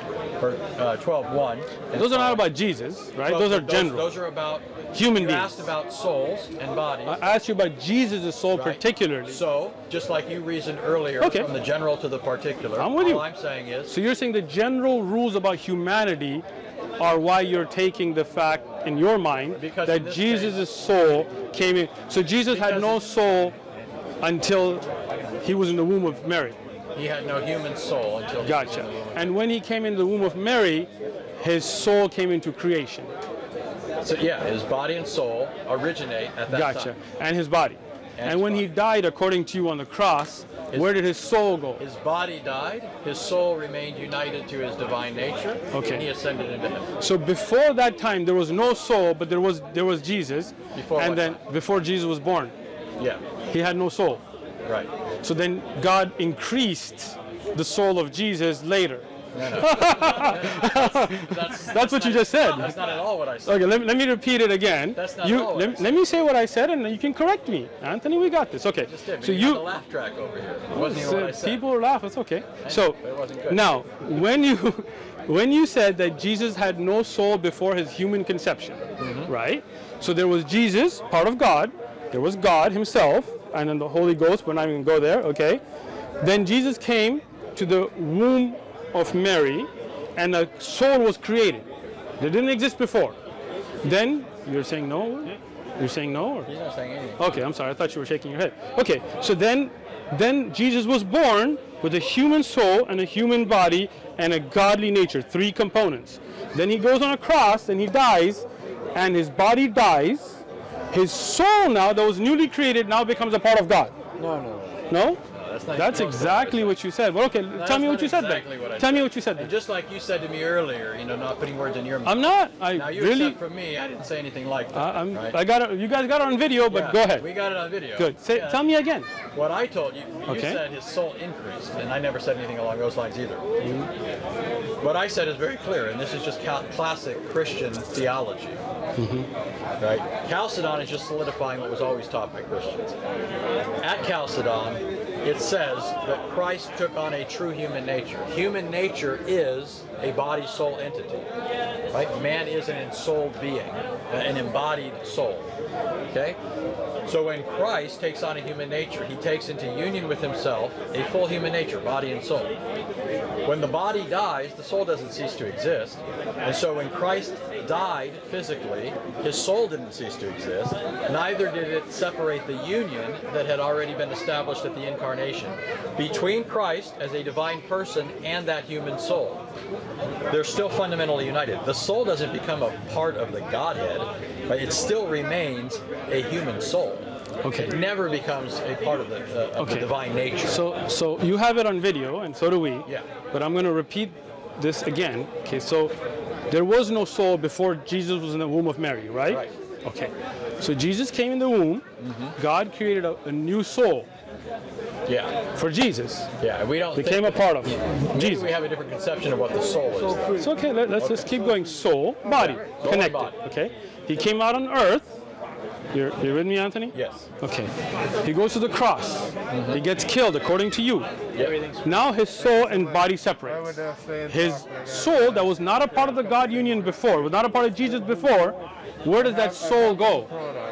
or uh, 12:1. Those are not about Jesus, right? Those are general. Those are about Human beings. asked about souls and bodies. I asked you about Jesus' soul right? particularly. So, just like you reasoned earlier Okay. from the general to the particular, I'm with all you. I'm saying is So you're saying the general rules about humanity are why you're taking the fact in your mind Because that Jesus' case- soul came in. So Jesus had no soul until he was in the womb of Mary. He had no human soul until he Gotcha. in the womb. And when he came in the womb of Mary, his soul came into creation. So yeah, his body and soul originate at that Gotcha. time. And his body. And And, his when he died, according to you on the cross, where did his soul go? His body died, his soul remained united to his divine nature, Okay. and he ascended into heaven. So before that time, there was no soul, but there was there was Jesus. Before and then time? before Jesus was born, Yeah, he had no soul. right. So then God increased the soul of Jesus later. That's, That's what you just said. That's not at all what I said. Okay, let, me- let me repeat it again. That's not you, all what I let, said. let me say what I said and you can correct me. Anthony, we got this. Okay. Just did, so you, you, laugh track over here. Even so I people laugh, it's okay. So it wasn't good. now, when you when you said that Jesus had no soul before his human conception, Mm-hmm. right? So there was Jesus, part of God, there was God himself, and then the Holy Ghost, we're not even gonna go there, okay? Then Jesus came to the womb of Mary and a soul was created. That didn't exist before. Then you're saying no? You're saying no? Or? He's not saying anything. Okay, I'm sorry. I thought you were shaking your head. Okay, so then, then Jesus was born with a human soul and a human body and a godly nature, three components. Then he goes on a cross and he dies, and his body dies. His soul now, that was newly created, now becomes a part of God. No, no, no. That's not That's even close to exactly what you said. Well, okay, said. tell me what you said exactly then. what I Tell me what you said And then. just like you said to me earlier, you know, not putting words in your mouth. I'm not. I now you really. from me, I didn't say anything like that. I, I'm, right? I got it. You guys got it on video, but Yeah, go ahead. We got it on video. Good. Say, Yeah. Tell me again. What I told you, you Okay. said his soul increased, and I never said anything along those lines either. Mm-hmm. What I said is very clear, and this is just classic Christian theology. Right? Chalcedon is just solidifying what was always taught by Christians. At Chalcedon, it says that Christ took on a true human nature. Human nature is a body soul entity. Right? Man is an ensouled being, an embodied soul. Okay? So when Christ takes on a human nature, he takes into union with himself a full human nature, body and soul. When the body dies, the soul doesn't cease to exist. And so when Christ died physically, his soul didn't cease to exist. Neither did it separate the union that had already been established at the incarnation between Christ as a divine person and that human soul. They're still fundamentally united. The soul doesn't become a part of the Godhead, but it still remains a human soul. Okay. It never becomes a part of the, uh, of the Okay. divine nature. So, so you have it on video, and so do we. Yeah. But I'm going to repeat this again. Okay. So, there was no soul before Jesus was in the womb of Mary, right? Right. Okay. So Jesus came in the womb. Mm -hmm. God created a, a new soul yeah. for Jesus. Yeah. We don't Became think a part of Maybe Jesus. we have a different conception of what the soul is. though. It's okay. Let, us just keep going. Soul, body, Soul connected. body. Okay. He came out on earth. You're, you're with me, Anthony? Yes. Okay. He goes to the cross. Mm-hmm. He gets killed, according to you. Yep. Now his soul and body separate. His soul that was not a part of the God union before, was not a part of Jesus before, where does that soul go?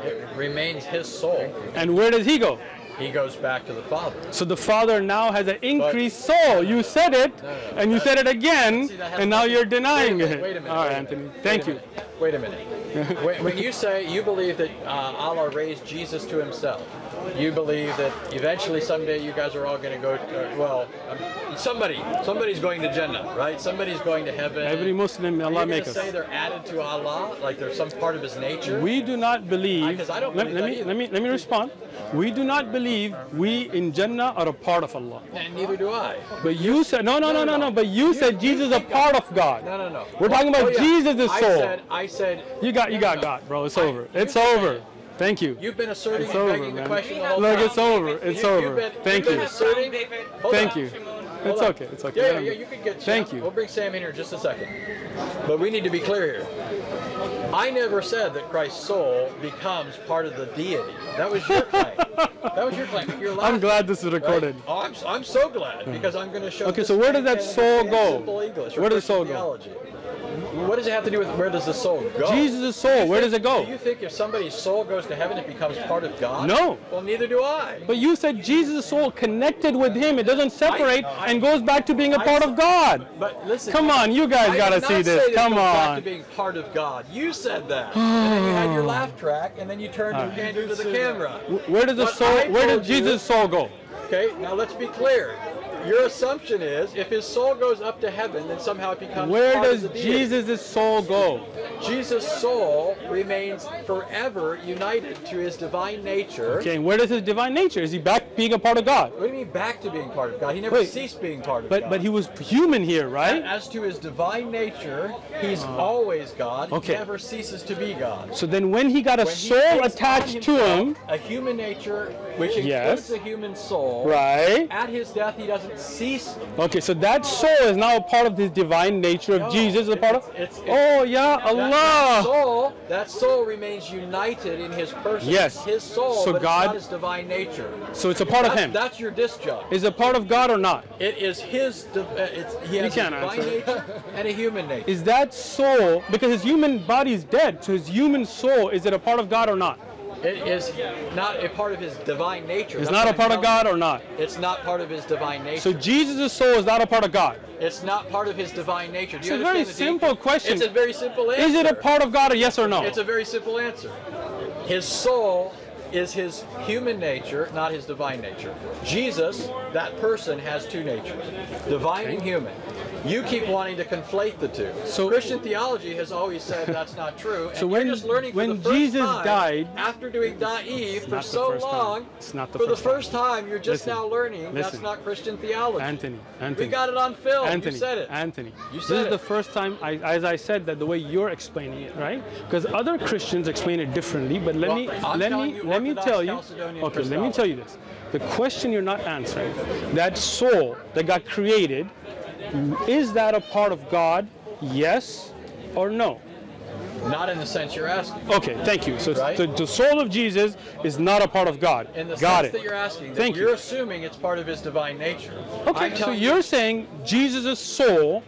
It remains his soul. And where does he go? He goes back to the Father. So the Father now has an increased soul. You said it, and you said it again, See, and now you're denying minute, it. Wait a minute. All right, Anthony. minute, Thank you. Wait a minute. when, when you say you believe that uh, Allah raised Jesus to himself, you believe that eventually someday you guys are all going to go, to, uh, well, um, somebody, somebody's going to Jannah, right? Somebody's going to heaven. Every Muslim, Allah you going make us. say they're added to Allah, like they're some part of His nature? We do not believe. 'cause I don't let, believe let me either. let me let me respond. We do not believe we in Jannah are a part of Allah. and neither do I. But you said no no no no no. But you You- said Jesus is a part I- of God. No, no, no. We're talking about Oh, yeah. Jesus' I said, I said. You got you no, got no. God, bro. It's I- over. It's over. Thank you. You've been asserting It's and over, begging the question the Look, it's over. It's You- over. been- Thank you. asserting- Thank you. It's okay. It's okay. Yeah, yeah, yeah, you can get. Thank Sam. you. We'll bring Sam in here in just a second. But we need to be clear here. I never said that Christ's soul becomes part of the deity. That was your claim. that was your claim. You're I'm glad this is right? recorded. Oh, I'm, I'm so glad because I'm going to show. Okay, so where does that soul go? Simple English. Where does the soul Christian go? Theology. What does it have to do with where does the soul go? Jesus' soul. You Where think- does it go? Do you think if somebody's soul goes to heaven, it becomes part of God? No. Well, neither do I. But you said Jesus' soul connected with Him. It doesn't separate I- and goes back to being a part said- of God. But listen. Come on, you guys gotta see this. say that it Come goes back on. to being part of God. You said that. and then you had your laugh track, and then you turned your hand to the camera. Where does the What soul? Where did does you- Jesus' soul go? Okay, now let's be clear. Your assumption is if his soul goes up to heaven, then somehow it becomes Where part does. Jesus' soul go? Jesus' soul remains forever united to his divine nature. Okay, and where does his divine nature? Is he back being a part of God? What do you mean back to being part of God? He never Wait, ceased being part of But God. but he was human here, right? As to his divine nature, he's uh, always God. Okay. He never ceases to be God. So then when he got a When soul attached to himself him, a human nature, which includes Yes. a human soul, right? at his death he doesn't cease. Okay, so that soul is now a part of the divine nature of No, Jesus, a part of. it's- it's- oh yeah, That, that Allah. soul, that soul remains united in his person. Yes. His soul, So God- his divine nature. So it's a part of him. that's your disc job. Is it part of God or not? It is his. uh, It's, he has can't divine answer. nature and a human nature. Is that soul because his human body is dead? So his human soul is it a part of God or not? It is not a part of his divine nature. It's That's not a part of God or not. It's not part of his divine nature. So Jesus' soul is not a part of God. It's not part of his divine nature. Do you It's a very simple deep- question. It's a very simple answer. Is it a part of God or yes or no? It's a very simple answer. His soul is his human nature, not his divine nature. Jesus, that person, has two natures, divine and human. You keep wanting to conflate the two. So- Christian theology has always said that's not true. And So when- just learning for when Jesus time, died- after doing Da'if for so time. long, It's not the for first the first time, you're just Listen. now learning that's not Christian theology. Anthony, Anthony. We got it on film. Anthony, you said it. Anthony. You this said is it. the first time, I, as I said, that the way you're explaining it, right? Because other Christians explain it differently. But let Well, me I'm let me let me tell you. Okay, let me tell you this. The question you're not answering, that soul that got created, is that a part of God? Yes or no? Not in the sense you're asking. Okay, thank you. So Right. the, the soul of Jesus is not a part of God. In the Got sense it. that you're asking, that Thank you're you. assuming it's part of his divine nature. Okay, I'm so you're you, saying Jesus' soul,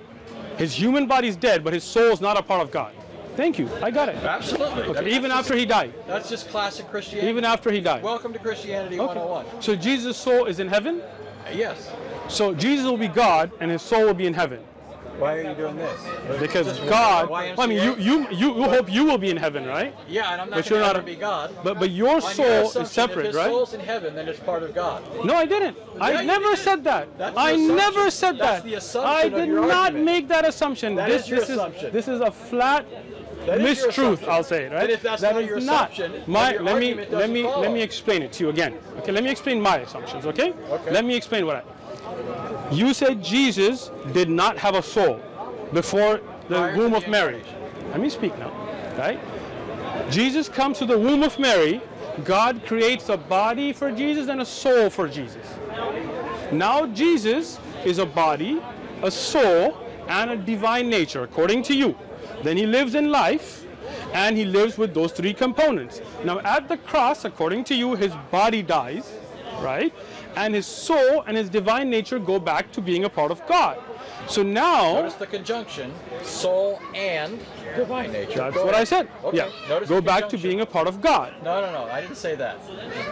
his human body's dead, but his soul is not a part of God. Thank you. I got it. absolutely. Okay, even after just- he died. That's just classic Christianity. Even after he died. Welcome to Christianity Okay. 101. So Jesus' soul is in heaven. Uh, yes. So Jesus will be God, and his soul will be in heaven. Why are you doing this? Because Just God? I mean, you, you, you, hope you will be in heaven, right? Yeah, and I'm not But you're going not to a- be God. But but your On soul your is separate, if his right? soul's in heaven, then it's part of God. No, I didn't. Yeah, I never did. said that. That's I never said That's that. the assumption I did not argument. make that assumption. That this is your this assumption. is this is a flat That is your mistruth. I'll say it right. And if that's That not your not assumption, my. let me let me let me explain it to you again. Okay, let me explain my assumptions. Okay. Okay. Let me explain what I. You said Jesus did not have a soul before the Prior womb the of Mary. Let me speak now. Right. Jesus comes to the womb of Mary. God creates a body for Jesus and a soul for Jesus. Now Jesus is a body, a soul, and a divine nature, according to you. Then he lives in life, and he lives with those three components. Now at the cross, according to you, his body dies, right? And his soul and his divine nature go back to being a part of God. So now, Notice the conjunction, soul and divine nature. that's Go what I said. Okay. Yeah. Notice Go back to being a part of God. No, no, no. I didn't say that.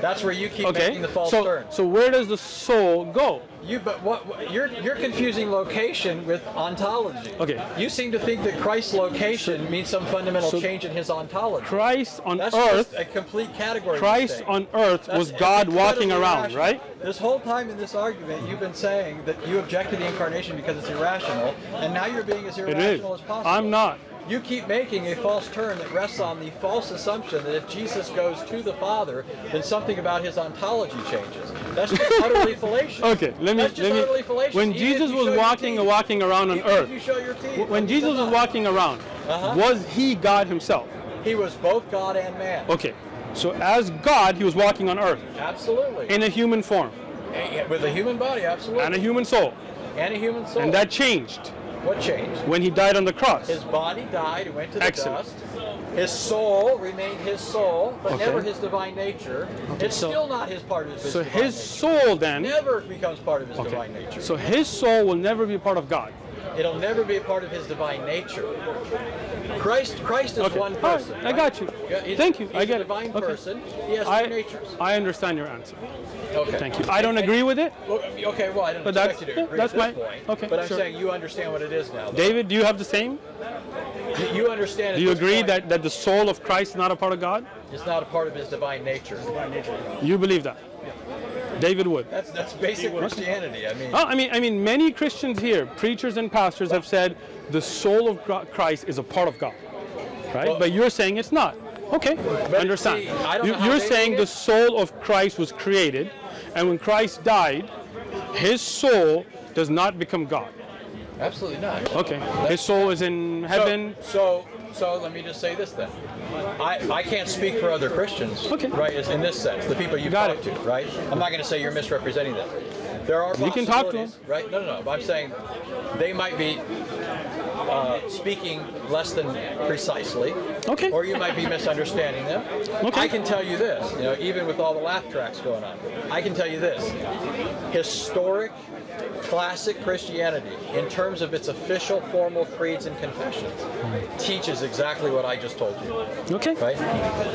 That's where you keep Okay. making the false So, turn. so where does the soul go? You, but what, what you're you're confusing location with ontology. Okay. You seem to think that Christ's location means some fundamental so change in his ontology. Christ on That's earth, just a complete category. Christ mistake. on earth That's was God walking around, irrational. right? This whole time in this argument, you've been saying that you object to the incarnation because it's irrational, and now you're being as It irrational is. as possible. I'm not. You keep making a false turn that rests on the false assumption that if Jesus goes to the Father, then something about his ontology changes. That's just utterly fallacious. Okay, let me That's just let me. utterly fallacious. When Even Jesus was walking teeth. walking around on earth, you show your teeth, when Jesus was walking around, Uh-huh. was he God himself? he was both God and man. Okay, so as God, he was walking on earth Absolutely. in a human form with a human body, absolutely. and a human soul, And a human soul. and that changed what changed? when he died on the cross. His body died and went to the Excellent. dust. His soul remained his soul, but Okay. never his divine nature. it's so- still not his part of his So his nature. soul then, never becomes part of his okay. divine nature. So his soul will never be part of God. It'll never be a part of his divine nature. Christ, Christ is Okay, one all right, person. I right? got you. He's- Thank you. He's I get a it. divine Okay. person. He has I, two natures. I understand your answer. Okay. Thank you. I don't agree with it. Well, Okay, well, I don't But expect that's- you to yeah, agree that's at this my- point. okay, But I'm sure. saying you understand what it is now. though. David, do you have the same? You- you understand. Do you agree point, that, that the soul of Christ is not a part of God? it's not a part of his divine nature? You believe that? David Wood. That's that's basic Christianity. I mean, Oh, I mean, I mean, many Christians here, preachers and pastors, have said the soul of Christ is a part of God, right? Well- but you're saying it's not. Okay, I understand. see, I don't you, know you're saying the soul of Christ was created, and when Christ died, his soul does not become God. absolutely not. Okay, his soul is in heaven. So, so, so let me just say this then. I, I can't speak for other Christians, Okay. right? Is in this sense, the people you've Got talked it. to, right? I'm not going to say you're misrepresenting them. There are You can talk to them. right? No, no, no. I'm saying they might be uh, speaking less than precisely, Okay. or you might be misunderstanding them. Okay. I can tell you this, you know, even with all the laugh tracks going on, I can tell you this: historic, classic Christianity, in terms of its official formal creeds and confessions, teaches exactly what I just told you Okay. right?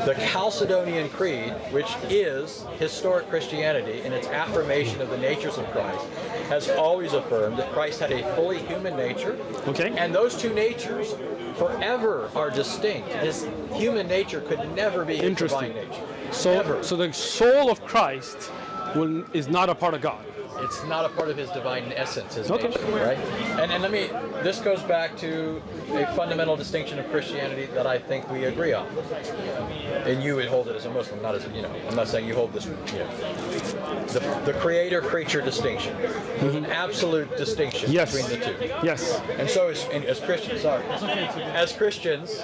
The Chalcedonian Creed, which is historic Christianity in its affirmation of the natures of Christ, has always affirmed that Christ had a fully human nature. Okay. And those two natures forever are distinct. His human nature could never be Interesting. divine nature. So, Never. so the soul of Christ will, is not a part of God. It's not a part of his divine essence, his Okay. nature, right? And, and let me, this goes back to a fundamental distinction of Christianity that I think we agree on. And you would hold it as a Muslim, not as, you know, I'm not saying you hold this, you know. The, the creator-creature distinction. There's an absolute distinction Mm-hmm. Yes. between the two. Yes. And so as, as Christians, sorry, as Christians,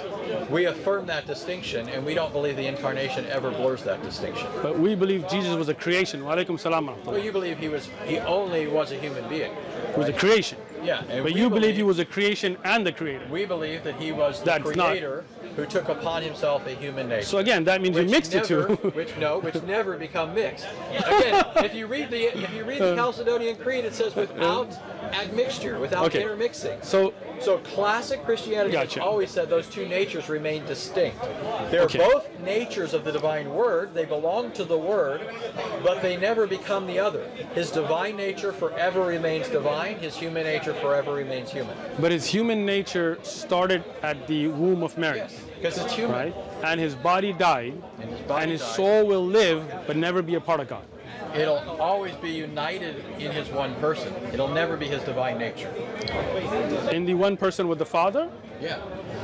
we affirm that distinction and we don't believe the incarnation ever blurs that distinction. But we believe Jesus was a creation. Wa alaikum salam. Well, you believe he was, he only was a human being. He was a creation. Yeah, But you believe he was a creation and the creator. We believe that he was the That's not- creator who took upon himself a human nature. So again, that means you mixed the two. which no, which never become mixed. Again, if you read the if you read the uh. Chalcedonian Creed, it says without uh. Admixture, without Okay. intermixing. so So classic Christianity Gotcha. always said those two natures remain distinct. They're Okay. both natures of the divine word. They belong to the word, but they never become the other. His divine nature forever remains divine. His human nature forever remains human. but his human nature started at the womb of Mary. Yes, because it's human. Right? And his body died, And his body and his died. soul will live but never be a part of God. It'll always be united in his one person. It'll never be his divine nature. In the one person with the Father, Yeah.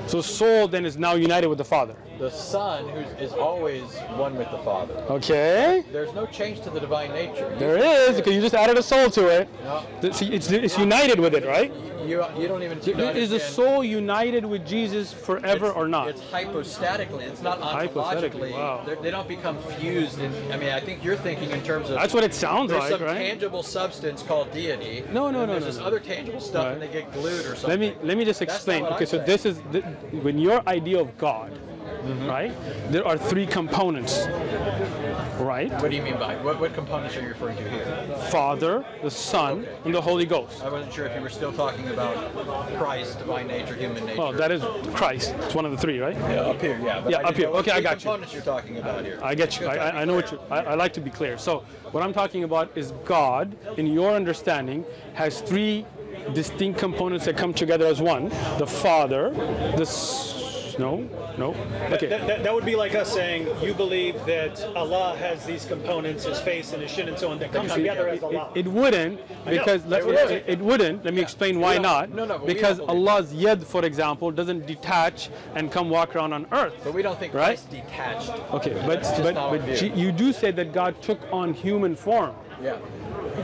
so soul then is now united with the Father. The Son who is always one with the Father. Okay? There's no change to the divine nature. There is, because you just added a soul to it. No. See, It's, it's united with it, right? You, you don't even you don't Is the soul united with Jesus forever It's- or not? It's hypostatically. It's not ontologically. wow. They're- They don't become fused. In, I mean, I think you're thinking in terms of. That's what it sounds there's like, some right? tangible substance called deity. No, no, no, There's no, this no. other tangible stuff, Right. and they get glued or something. Let me let me just explain. Okay, I'm so saying. this is the, when your idea of God, Mm-hmm. right? There are three components, right? What do you mean by what? What components are you referring to here? Father, the Son, Okay. and the Holy Ghost. I wasn't sure if you were still talking about Christ, divine nature, human nature. Oh, that is Christ. It's one of the three, right? yeah, up here. Yeah, Yeah, up here. Okay, I got you. components you're talking about here. I get you. I, I, I know what you. I, I like to be clear. So what I'm talking about is God, in your understanding, has three distinct components that come together as one: the Father, the no, no. Okay. That, that, that would be like us saying you believe that Allah has these components, his face and his shin and so on, that come together it, as Allah. it- it wouldn't because let, it wouldn't. it, it wouldn't. Let me explain why don't- no, no, because Allah's yed, for example, doesn't detach and come walk around on earth. But we don't think Right? Christ detached. Okay, but but, but you do say that God took on human form. Yeah,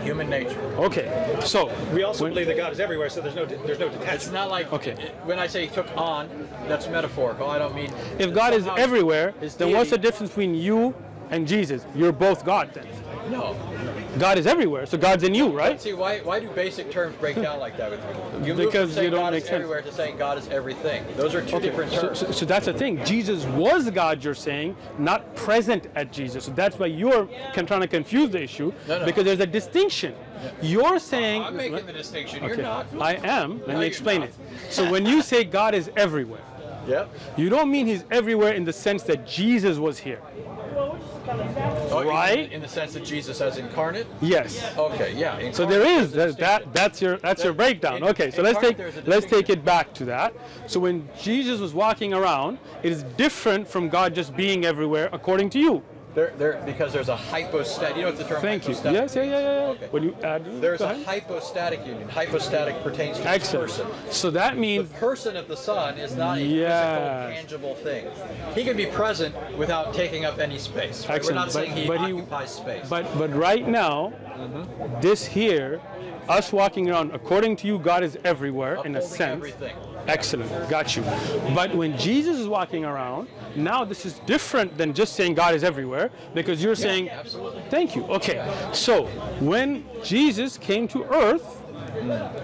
human nature. Okay, so we also when- believe that God is everywhere, so there's no there's no It's not like Okay. it- when I say took on, that's metaphorical. I don't mean. if God is everywhere, then what's the difference between you and Jesus? You're both God then. No. God is everywhere, so God's in you, right? See, why why do basic terms break down like that with you? You Because you don't God make is sense. everywhere to saying God is everything. Those are two different So, terms. so, so that's the thing. Jesus was God, you're saying, not present at Jesus. So that's why you're con- trying to confuse the issue No, no. because there's a distinction. You're saying. I'm making the distinction. You're not. I am. Let No, me explain it. So when you say God is everywhere, Yep. you don't mean He's everywhere in the sense that Jesus was here. Oh, Right? In the sense that Jesus as incarnate. Yes. Okay. Yeah. So there is that, that that's your that's your breakdown. in- Okay, so let's take let's take it back to that. So when Jesus was walking around, it is different from God just being everywhere according to you. There, there, because there's a hypostatic. You know what the term Thank you. Yes, yeah, yeah, yeah. Okay. When you add There's a hypostatic union. Hypostatic pertains to the Excellent. person. So that means The person of the Son is not a Yes. physical, tangible thing. He can be present without taking up any space. right? We're not but- saying he but he- occupies space. But but right now, Mm-hmm. this here, us walking around, according to you, God is everywhere in a sense. everything. Excellent, got you. But when Jesus is walking around, now this is different than just saying God is everywhere, because you're saying, absolutely. thank you. Okay, so when Jesus came to earth,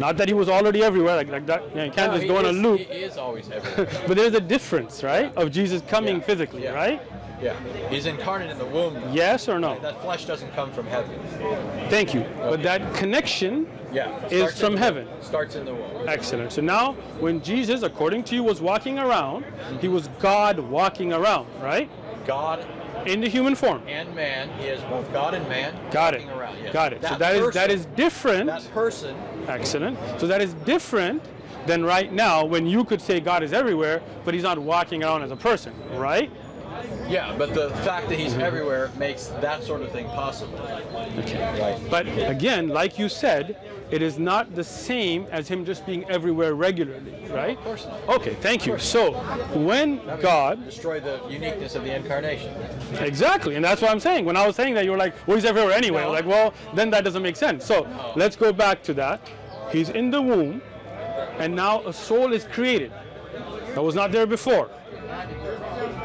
not that he was already everywhere, like, like that, you, know, you can't No, just go on a loop, He is always everywhere. but there's a difference, right, of Jesus coming Yeah, physically, yeah. right? Yeah. He's incarnate in the womb. though. Yes or no? That flesh doesn't come from heaven. Thank you. But that connection Yeah. is from heaven. Starts in the womb. Excellent. So now, when Jesus, according to you, was walking around, he was God walking around, right? God In the human form. and man. He is both God and man. Got it. walking Around. Yes. Got it. so That that is that person- is different. That person. Excellent. So that is different than right now when you could say God is everywhere, but he's not walking around as a person, right? Yeah, but the fact that he's Mm-hmm. everywhere makes that sort of thing possible. Okay. Right. But again, like you said, it is not the same as him just being everywhere regularly, right? Of course not. Okay, thank you. So when God destroy the uniqueness of the incarnation. Exactly, and that's what I'm saying. When I was saying that, you were like, well, he's everywhere anyway. No. Like, well, then that doesn't make sense. So let's go back to that. He's in the womb, and now a soul is created that was not there before.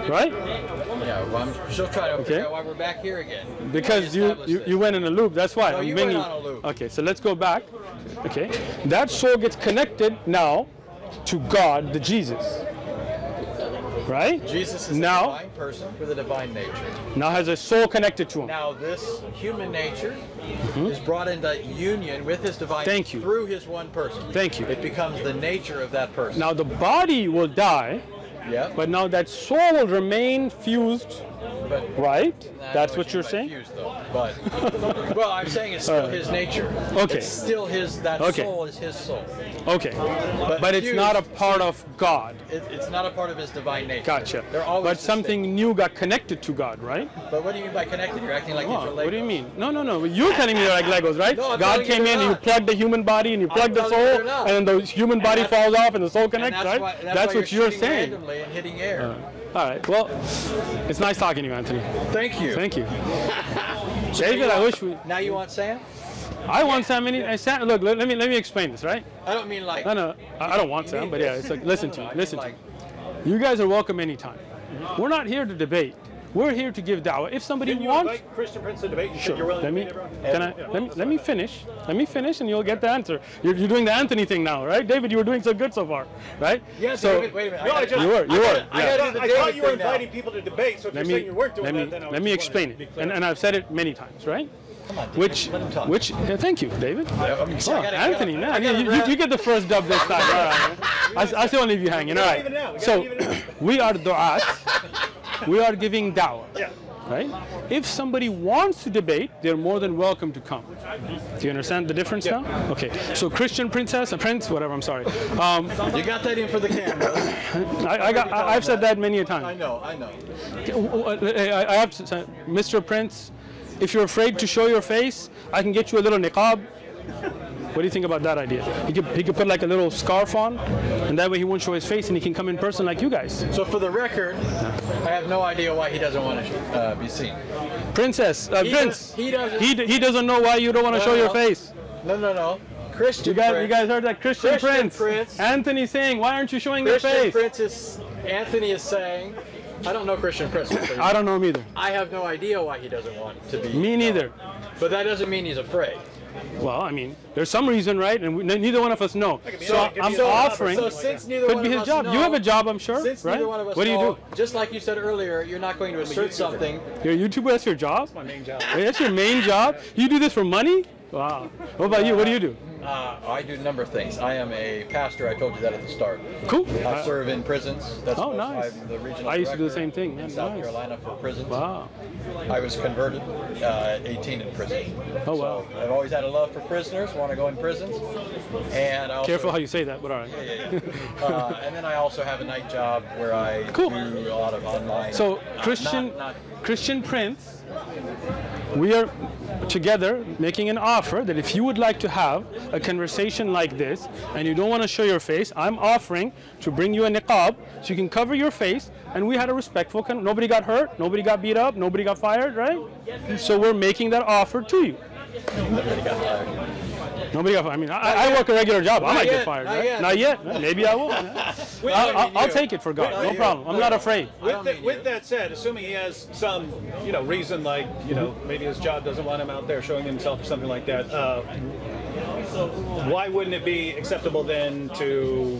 Right? Yeah, well, I'm still trying to Okay. figure out why we're back here again. Because you, you, you went in a loop. That's why. No, you bringing- went on a loop. Okay, so let's go back. Okay, that soul gets connected now to God, the Jesus. Right. Jesus is now, a divine person with a divine nature. Now has a soul connected to him. Now this human nature mm-hmm. is brought into union with his divine. Thank you. through his one person. Thank you. It becomes the nature of that person. Now the body will die, yeah. but now that soul will remain fused, but right? That's what you you're saying? though, but well, I'm saying it's still Alright. his nature. Okay. It's still his. That Okay. soul is his soul. Okay. But, it's not a part of God. It, it's not a part of his divine nature. Gotcha. But something new got connected to God, right? But what do you mean by connected? You're acting like are What, do you mean? No, no, no. You're telling me they're like Legos, right? No, God came in, and you plugged the human body, and you plugged the soul, and then the human body falls off, and the soul connects, that's right? why, that's, what you're saying. randomly and hitting air. All right. Well, it's nice talking to you, Anthony. Thank you. Thank you. So David, I wish we. Now you want Sam? I want Sam. Any, uh, Sam look, let, let me let me explain this, right? I don't mean like. No, no, I, I don't want Sam, but yeah, it's like listen to No, me, I mean listen to me. You guys are welcome anytime. We're not here to debate. We're here to give dawah. If somebody Didn't you wants, invite Christian Prince to debate? You Sure. you're willing Let to me, meet can I, let me, let me finish. Let me finish and you'll get the answer. You're, you're doing the Anthony thing now, right? David, you were doing so good so far, right? Yeah, so, David, wait a minute. No, I just- You were, you I were. gotta- I yeah. gotta do the I thought you were thing now. inviting people to debate, so if let you're me, saying you weren't doing let that, me, then I was let me explain it. And, and I've said it many times, right? Come on, Which, let him talk. which, yeah, thank you, David. I Oh, gotta- Anthony, gotta- man, I you, you, you get the first dub this time. All right. I, I still leave you hanging. All right. even it out. We gotta So even it out. we are du'at. We are giving da'wah. Yeah. Right? If somebody wants to debate, they're more than welcome to come. Do you understand the difference now? Okay. So Christian princess, a prince, whatever. I'm sorry. Um, You got that in for the camera. I, I got. I, I've said that many a I time. know, I know. I, I have to Mr. Prince. If you're afraid to show your face, I can get you a little niqab. What do you think about that idea? He could, he could put like a little scarf on, and that way he won't show his face, and he can come in person like you guys. So for the record, I have no idea why he doesn't want to uh, be seen. Princess, uh, He Prince. does- he doesn't- He, d- he doesn't know why you don't want to show your face. No, no, no. Christian You guys, Prince. you guys heard that Christian, Christian Prince. Prince. Anthony saying, why aren't you showing Christian your face? Christian Prince is. Anthony is saying. I don't know Christian Prince. I don't know him either. I have no idea why he doesn't want to be. Me neither. But that doesn't mean he's afraid. Well, I mean, there's some reason, right? And we, neither one of us know. So anything. Give I'm me a job or offering. So since neither Could one be of his us job. know, You have a job, I'm sure, Since right? neither one of us what do you know, do? just like you said earlier, you're not going to assert something. You're a YouTuber. That's your job. That's my main job. Wait, that's your main job. You do this for money? Wow. What about you? What do you do? Uh, I do a number of things. I am a pastor. I told you that at the start. Cool. I serve in prisons. That's Oh, nice. I'm the regional I used to do the same thing, in. South Nice. Carolina for prisons. Wow. I was converted uh, at 18 in prison. Oh, wow. So I've always had a love for prisoners. Want to go in prisons. And I also, Careful how you say that, but all right. uh, and then I also have a night job where I Cool. do a lot of online. So uh, Christian not- not- Christian Prince, we are together making an offer that if you would like to have a conversation like this and you don't want to show your face, I'm offering to bring you a niqab so you can cover your face. And we had a respectful. Con- nobody got hurt. Nobody got beat up. Nobody got fired. Right? So we're making that offer to you. Nobody got fired. Nobody got. I mean, I, I work a regular job. I might yet, get fired. not right? yet. Not yet. Maybe I will. With, I'll, I'll, I'll take it for God. No problem. I'm not afraid. With, don't that- with that said, assuming he has some, you know, reason like, you know, maybe his job doesn't want him out there showing himself or something like that, uh, why wouldn't it be acceptable then to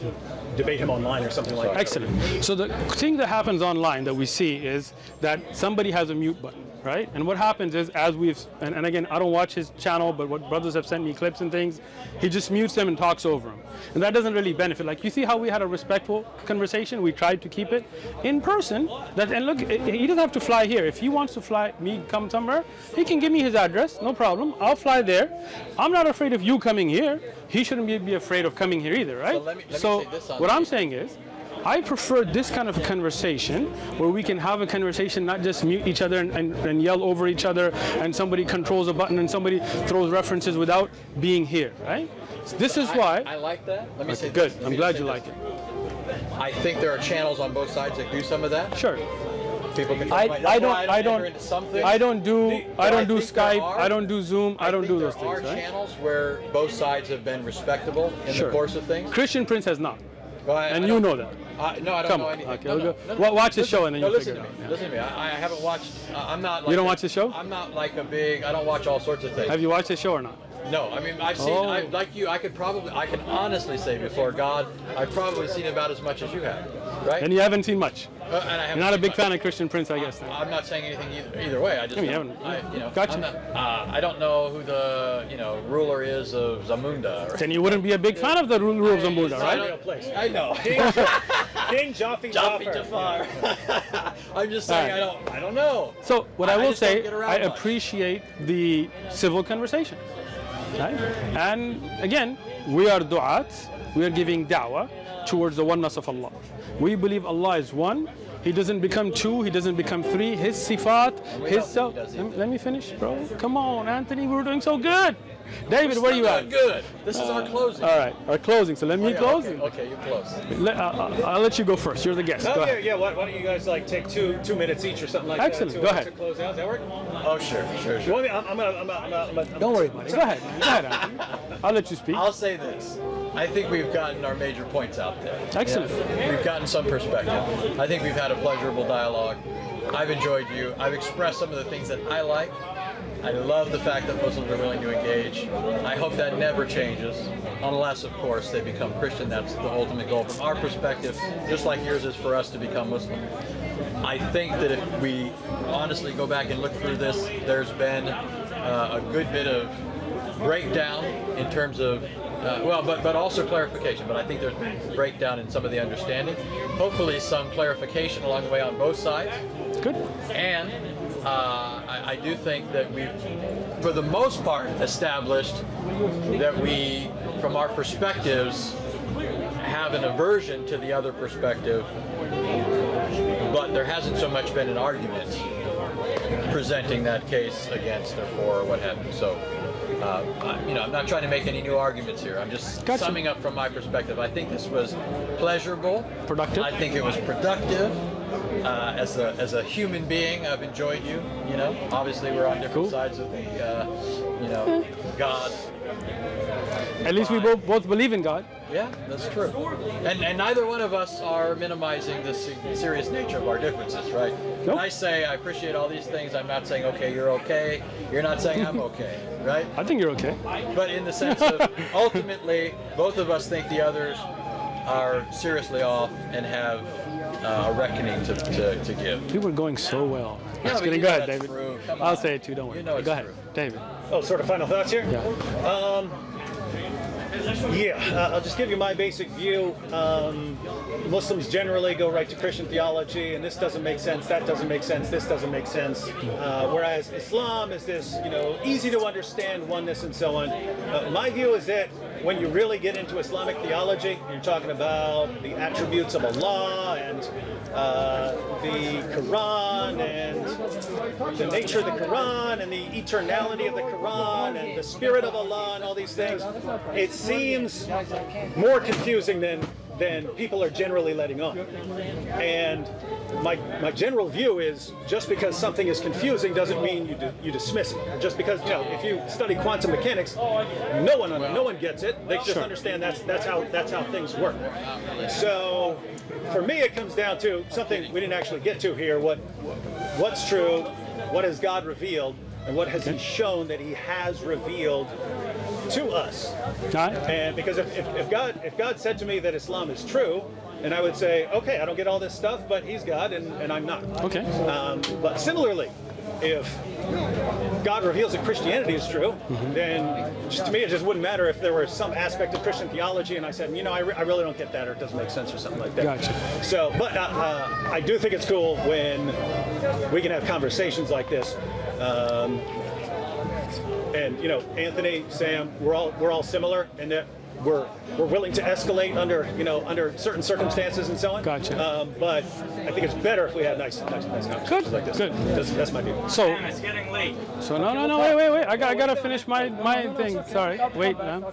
debate him online or something like that? Excellent. So the thing that happens online that we see is that somebody has a mute button, right? And what happens is, as we've, and, and again, I don't watch his channel, but what brothers have sent me clips and things, he just mutes them and talks over them. And that doesn't really benefit. Like, you see how we had a respectful conversation? We tried to keep it in person. That, and look, he doesn't have to fly here. If he wants to fly, me come somewhere, he can give me his address, no problem. I'll fly there. I'm not afraid of you coming here. He shouldn't be, be afraid of coming here either, right? let me- let me so say this on what I'm saying is, I prefer this kind of conversation where we can have a conversation, not just mute each other and, and, and yell over each other, and somebody controls a button and somebody throws references without being here, right? So this is I- why. I, like that. Let me say good. this. I'm glad you like it. I think there are channels on both sides that do some of that. Sure. People can. I, I don't I I don't. don't into some. I don't do But I I don't do Skype. are- I don't do Zoom. I, don't do those there are things, right? channels where both sides have been respectable in Sure. the course of things. Christian Prince has not, Well, I- and I you know that. I, no, I don't Come know on. anything. Okay, no, we'll no, go- no, wa- watch the show and then no, you'll listen figure to it me. out. Listen to me. I, I haven't watched. I- I'm not. Like You don't a- watch the show? I'm not like a big. I don't watch all sorts of things. Have you watched the show or not? No, I mean I've seen. Oh. I, like you, I could probably. I can honestly say before God, I've probably seen about as much as you have. right? And you haven't seen much. Uh, and I haven't You're not a big much. fan of Christian Prince, I guess. Then. I'm not saying anything either, either way. I just I mean, you don't- haven't- I, you know, Gotcha. I'm not, uh, I don't know who the you know ruler is of Zamunda. Or, Then you wouldn't be a big fan of the ruler of Zamunda, I right? don't- Real place. I know. King Jaffe Jaffe Jafar. Jafar. I'm just saying All I don't I don't know. So what I- I, I will say, get around I much. appreciate the civil conversation. Right? And again, we are du'at, we are giving da'wah towards the oneness of Allah. We believe Allah is one. He doesn't become two, he doesn't become three. His sifat, his self. think he does Let, me finish, bro. Come on, Anthony, we're doing so good. David, where are you at? Good. This is our closing. All right, our closing. So let me Oh, yeah, close. Okay, okay, you're close. Let, uh, uh, I'll let you go first. You're the guest. Oh go yeah, ahead. yeah. Why, why don't you guys like take two two minutes each or something like Excellent, that? to, go uh, ahead. To close out. Does that work? Oh sure, sure, sure. want me? I'm, I'm gonna. I'm gonna. I'm gonna, I'm gonna Don't worry buddy. Go ahead. Go ahead, I'll let you speak. I'll say this. I think we've gotten our major points out there. Excellent. We've gotten some perspective. I think we've had a pleasurable dialogue. I've enjoyed you. I've expressed some of the things that I like. I love the fact that Muslims are willing to engage. I hope that never changes, unless, of course, they become Christian. That's the ultimate goal from our perspective, just like yours is for us to become Muslim. I think that if we honestly go back and look through this, there's been uh, a good bit of breakdown in terms of, uh, well, but, but also clarification. But I think there's been breakdown in some of the understanding. Hopefully, some clarification along the way on both sides. Good. And uh, I, I do think that we've, for the most part, established that we, from our perspectives, have an aversion to the other perspective, but there hasn't so much been an argument presenting that case against or for or what have you. So, uh, I, you know, I'm not trying to make any new arguments here. I'm just Gotcha. summing up from my perspective. I think this was pleasurable. Productive. I think it was productive. Uh, as a as a human being, I've enjoyed you. You know, obviously we're on different Cool. sides of the, uh, you know, God. At least we both, both believe in God. Yeah, that's true. And and neither one of us are minimizing the serious nature of our differences, right? When Nope. I say I appreciate all these things, I'm not saying okay, you're okay. You're not saying I'm okay, right? I think you're okay. But in the sense of ultimately, both of us think the others are seriously off and have uh, a reckoning to, to, to give. You were going so well. Yeah, Just but kidding. you Go ahead, David. I'll on. say it too. Don't worry. You know it's Go ahead. David. Oh, sort of final thoughts here. Yeah. Yeah, uh, I'll just give you my basic view. Um, Muslims generally go right to Christian theology, and this doesn't make sense, that doesn't make sense, this doesn't make sense. Uh, whereas Islam is this, you know, easy to understand oneness and so on. Uh, my view is that when you really get into Islamic theology, you're talking about the attributes of Allah and uh, the Quran and the nature of the Quran and the eternality of the Quran and the spirit of Allah and all these things. It seems more confusing than than people are generally letting on. And my my general view is just because something is confusing doesn't mean you di- you dismiss it. Just because you know if you study quantum mechanics, no one no one gets it. They just understand that's that's how that's how things work. So for me, it comes down to something we didn't actually get to here. What what's true? What has God revealed? And what has He shown that He has revealed to us? Right. And because if, if, if God if God said to me that Islam is true, and I would say, okay, I don't get all this stuff, but He's God and, and I'm not. Okay. Um, but similarly, if God reveals that Christianity is true, Mm-hmm. then just to me it just wouldn't matter if there were some aspect of Christian theology and I said, you know, I, re- I really don't get that or it doesn't make sense or something like that. Gotcha. So, but uh, uh, I do think it's cool when we can have conversations like this. Um, and you know, Anthony, Sam, we're all we're all similar in that we're we're willing to escalate under you know under certain circumstances and so on. Gotcha. Um, but I think it's better if we have nice nice, nice conversations Good, like this. good. That's, that's my view. So, it's getting late. so no, no, no, wait, wait, wait. I got, I gotta finish my, my thing. Sorry. Wait, man.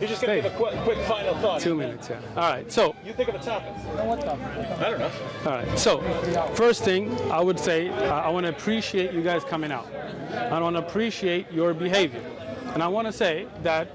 You're just gonna Hey. give a quick, quick final thought. Two minutes, yeah. All right. So, You think of a topic. I don't know. All right. So, first thing I would say, uh, I want to appreciate you guys coming out. I want to appreciate your behavior, and I want to say that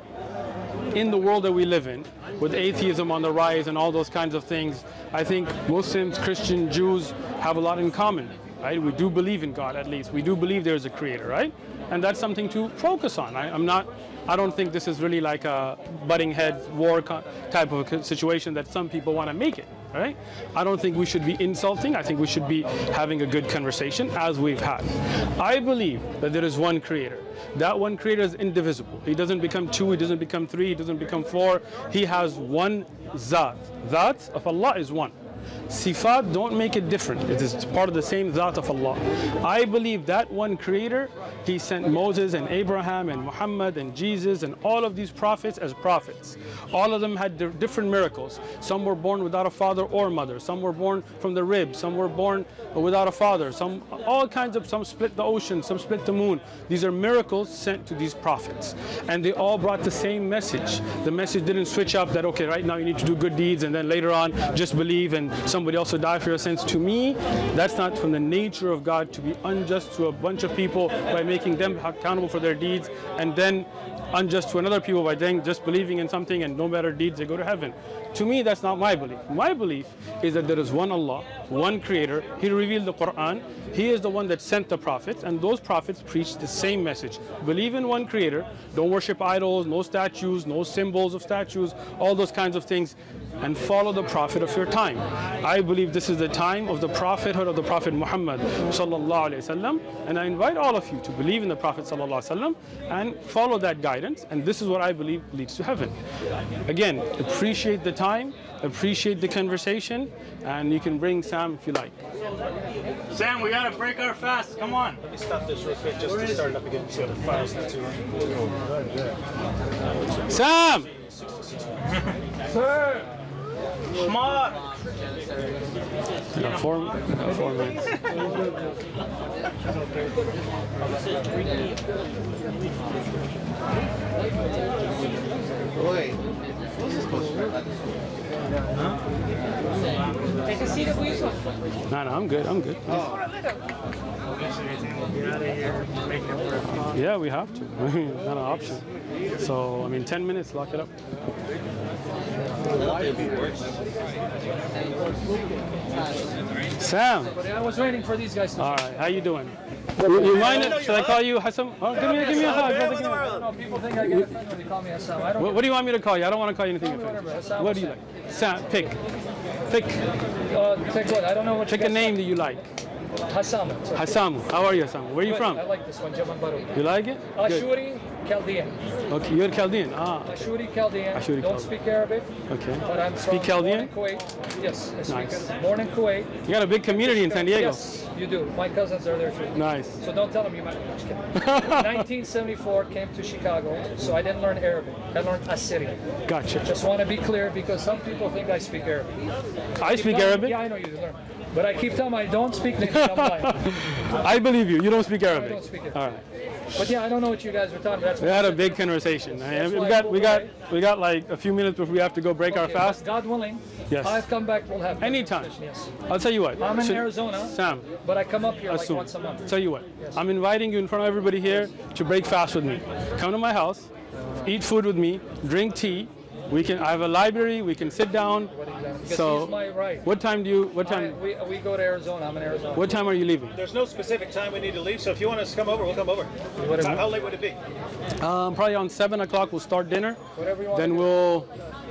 in the world that we live in, with atheism on the rise and all those kinds of things, I think Muslims, Christian, Jews have a lot in common. Right? We do believe in God at least. We do believe there's a creator, right? And that's something to focus on. I, I'm not. I don't think this is really like a butting heads war type of situation that some people want to make it. Right? I don't think we should be insulting. I think we should be having a good conversation as we've had. I believe that there is one creator. That one creator is indivisible. He doesn't become two, he doesn't become three, he doesn't become four. He has one zat. That of Allah is one. Sifat don't make it different. It is part of the same Zat of Allah. I believe that one creator, he sent Moses and Abraham and Muhammad and Jesus and all of these prophets as prophets. All of them had different miracles. Some were born without a father or mother. Some were born from the rib. Some were born without a father. Some all kinds of some split the ocean, some split the moon. These are miracles sent to these prophets. And they all brought the same message. The message didn't switch up that okay, right now you need to do good deeds and then later on just believe and somebody else will die for your sins. To me, that's not from the nature of God to be unjust to a bunch of people by making them accountable for their deeds and then unjust to another people by just believing in something and no matter deeds they go to heaven. To me, that's not my belief. My belief is that there is one Allah, one creator. He revealed the Quran. He is the one that sent the prophets, and those prophets preached the same message. Believe in one creator. Don't worship idols, no statues, no symbols of statues, all those kinds of things, and follow the prophet of your time. I believe this is the time of the prophethood of the Prophet Muhammad and I invite all of you to believe in the Prophet wasallam and follow that guidance. And this is what I believe leads to heaven. Again, appreciate the time, appreciate the conversation, and you can bring Sam if you like. Sam, we gotta break our fast. Come on. Let me stop this real quick just to start it up again so the file's not too Sam! Come on. Yeah, four, yeah, four minutes. Take a seat if we No, no, I'm good. I'm good. Yeah, we have to. Not an option. So, I mean, 10 minutes, lock it up. Sam, I was waiting for these guys to. all right, how you doing? You, you mind it? Should I call you Hassan? Oh, give me, give me a hug. give me a hug. No, people think I get offended when they call me Hassan. I don't. What, what do you want me to call you? I don't want to call you anything. Whatever, offensive. What do you like? Sam, pick. Pick. Uh, take what? I don't know what. you Pick a guys name that you like. Hassan. So Hassan. How are you, Hassan? Where are you from? I like this one, Jaman Baru. You like it? Good. Ashuri Chaldean. Okay, you're Chaldean. Ah, Ashuri Chaldean. Ashuri Don't Chaldean. speak Arabic, okay. but I'm Speak Chaldean? Kuwait. Yes, I speak Nice. Born in Kuwait. You got a big community in San Diego. Yes, you do. My cousins are there too. Nice. So don't tell them you met me. Just kidding. 1974 came to Chicago, so I didn't learn Arabic. I learned Assyrian. Gotcha. Just want to be clear because some people think I speak Arabic. I speak Arabic. Yeah, I know you learn. But I keep telling them I don't speak I'm. I believe you. You don't speak I Arabic. don't speak it. All right. But yeah, I don't know what you guys were talking about. We had a big conversation. We got we got we got like a few minutes before we have to go break our fast. God willing, Yes. I'll come back. We'll have Anytime. Yes. I'll tell you what. I'm in Should- Arizona, Sam, but I come up here like assume. once a month. Tell you what. I'm inviting you in front of everybody here to break fast with me. Come to my house, eat food with me, drink tea. We can. I have a library. We can sit down. Because So, he's my right. what time do you? What I, time? we, we go to Arizona. I'm in Arizona. What time are you leaving? There's no specific time we need to leave, so if you want us to come over, we'll come over. Whatever. How, how late would it be? Um, probably on seven o'clock. We'll start dinner. Whatever you want. Then we'll.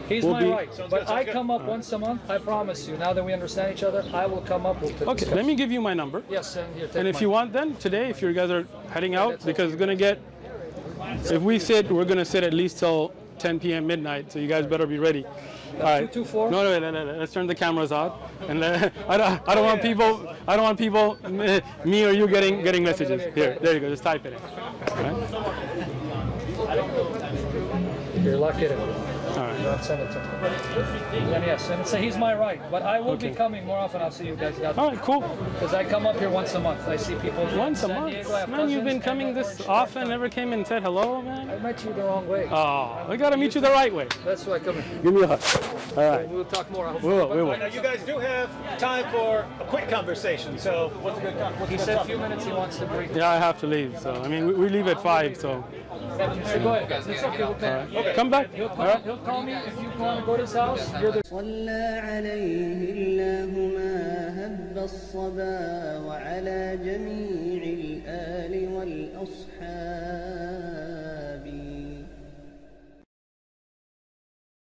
He's we'll my be- right. Sounds But good, I good. come up once a month. I promise you. Now that we understand each other, I will come up. We'll Okay. discuss. Let me give you my number. Yes, and here. Take And if mine. you want, then today, if you guys are heading out, that's because it's gonna get. If we sit, we're gonna sit at least till 10 p.m. midnight. So you guys better be ready. All right. 224? No, no, no, no, no. Let's turn the cameras out. And uh, let, I don't, I don't want people. I don't want people, me- or you getting getting messages. Here, there you go. Just type it in. All right. You're lucky to All right. Not send it to him. And yes, and so he's my right. But I will Okay. be coming more often. I'll see you guys. All right. Cool. Because I come up here once a month. I see people. Once a San month. Diego. I have Man, you've been coming this I- often. Never came and said hello, man. I met you the wrong way. Oh, we gotta meet you the right way. That's why I come here. Give me a hug. All right. We'll talk more. I hope. We will. We will. Now, you guys do have time for a quick conversation, so what's a good con- what's He said a few minutes he wants to break. Yeah, I have to leave. So I mean, we, we leave at five. So Come. back. He'll All call, me if you want to go to his house. صلى عليه الله ما هب الصبا وعلى جميع الآل والأصحاب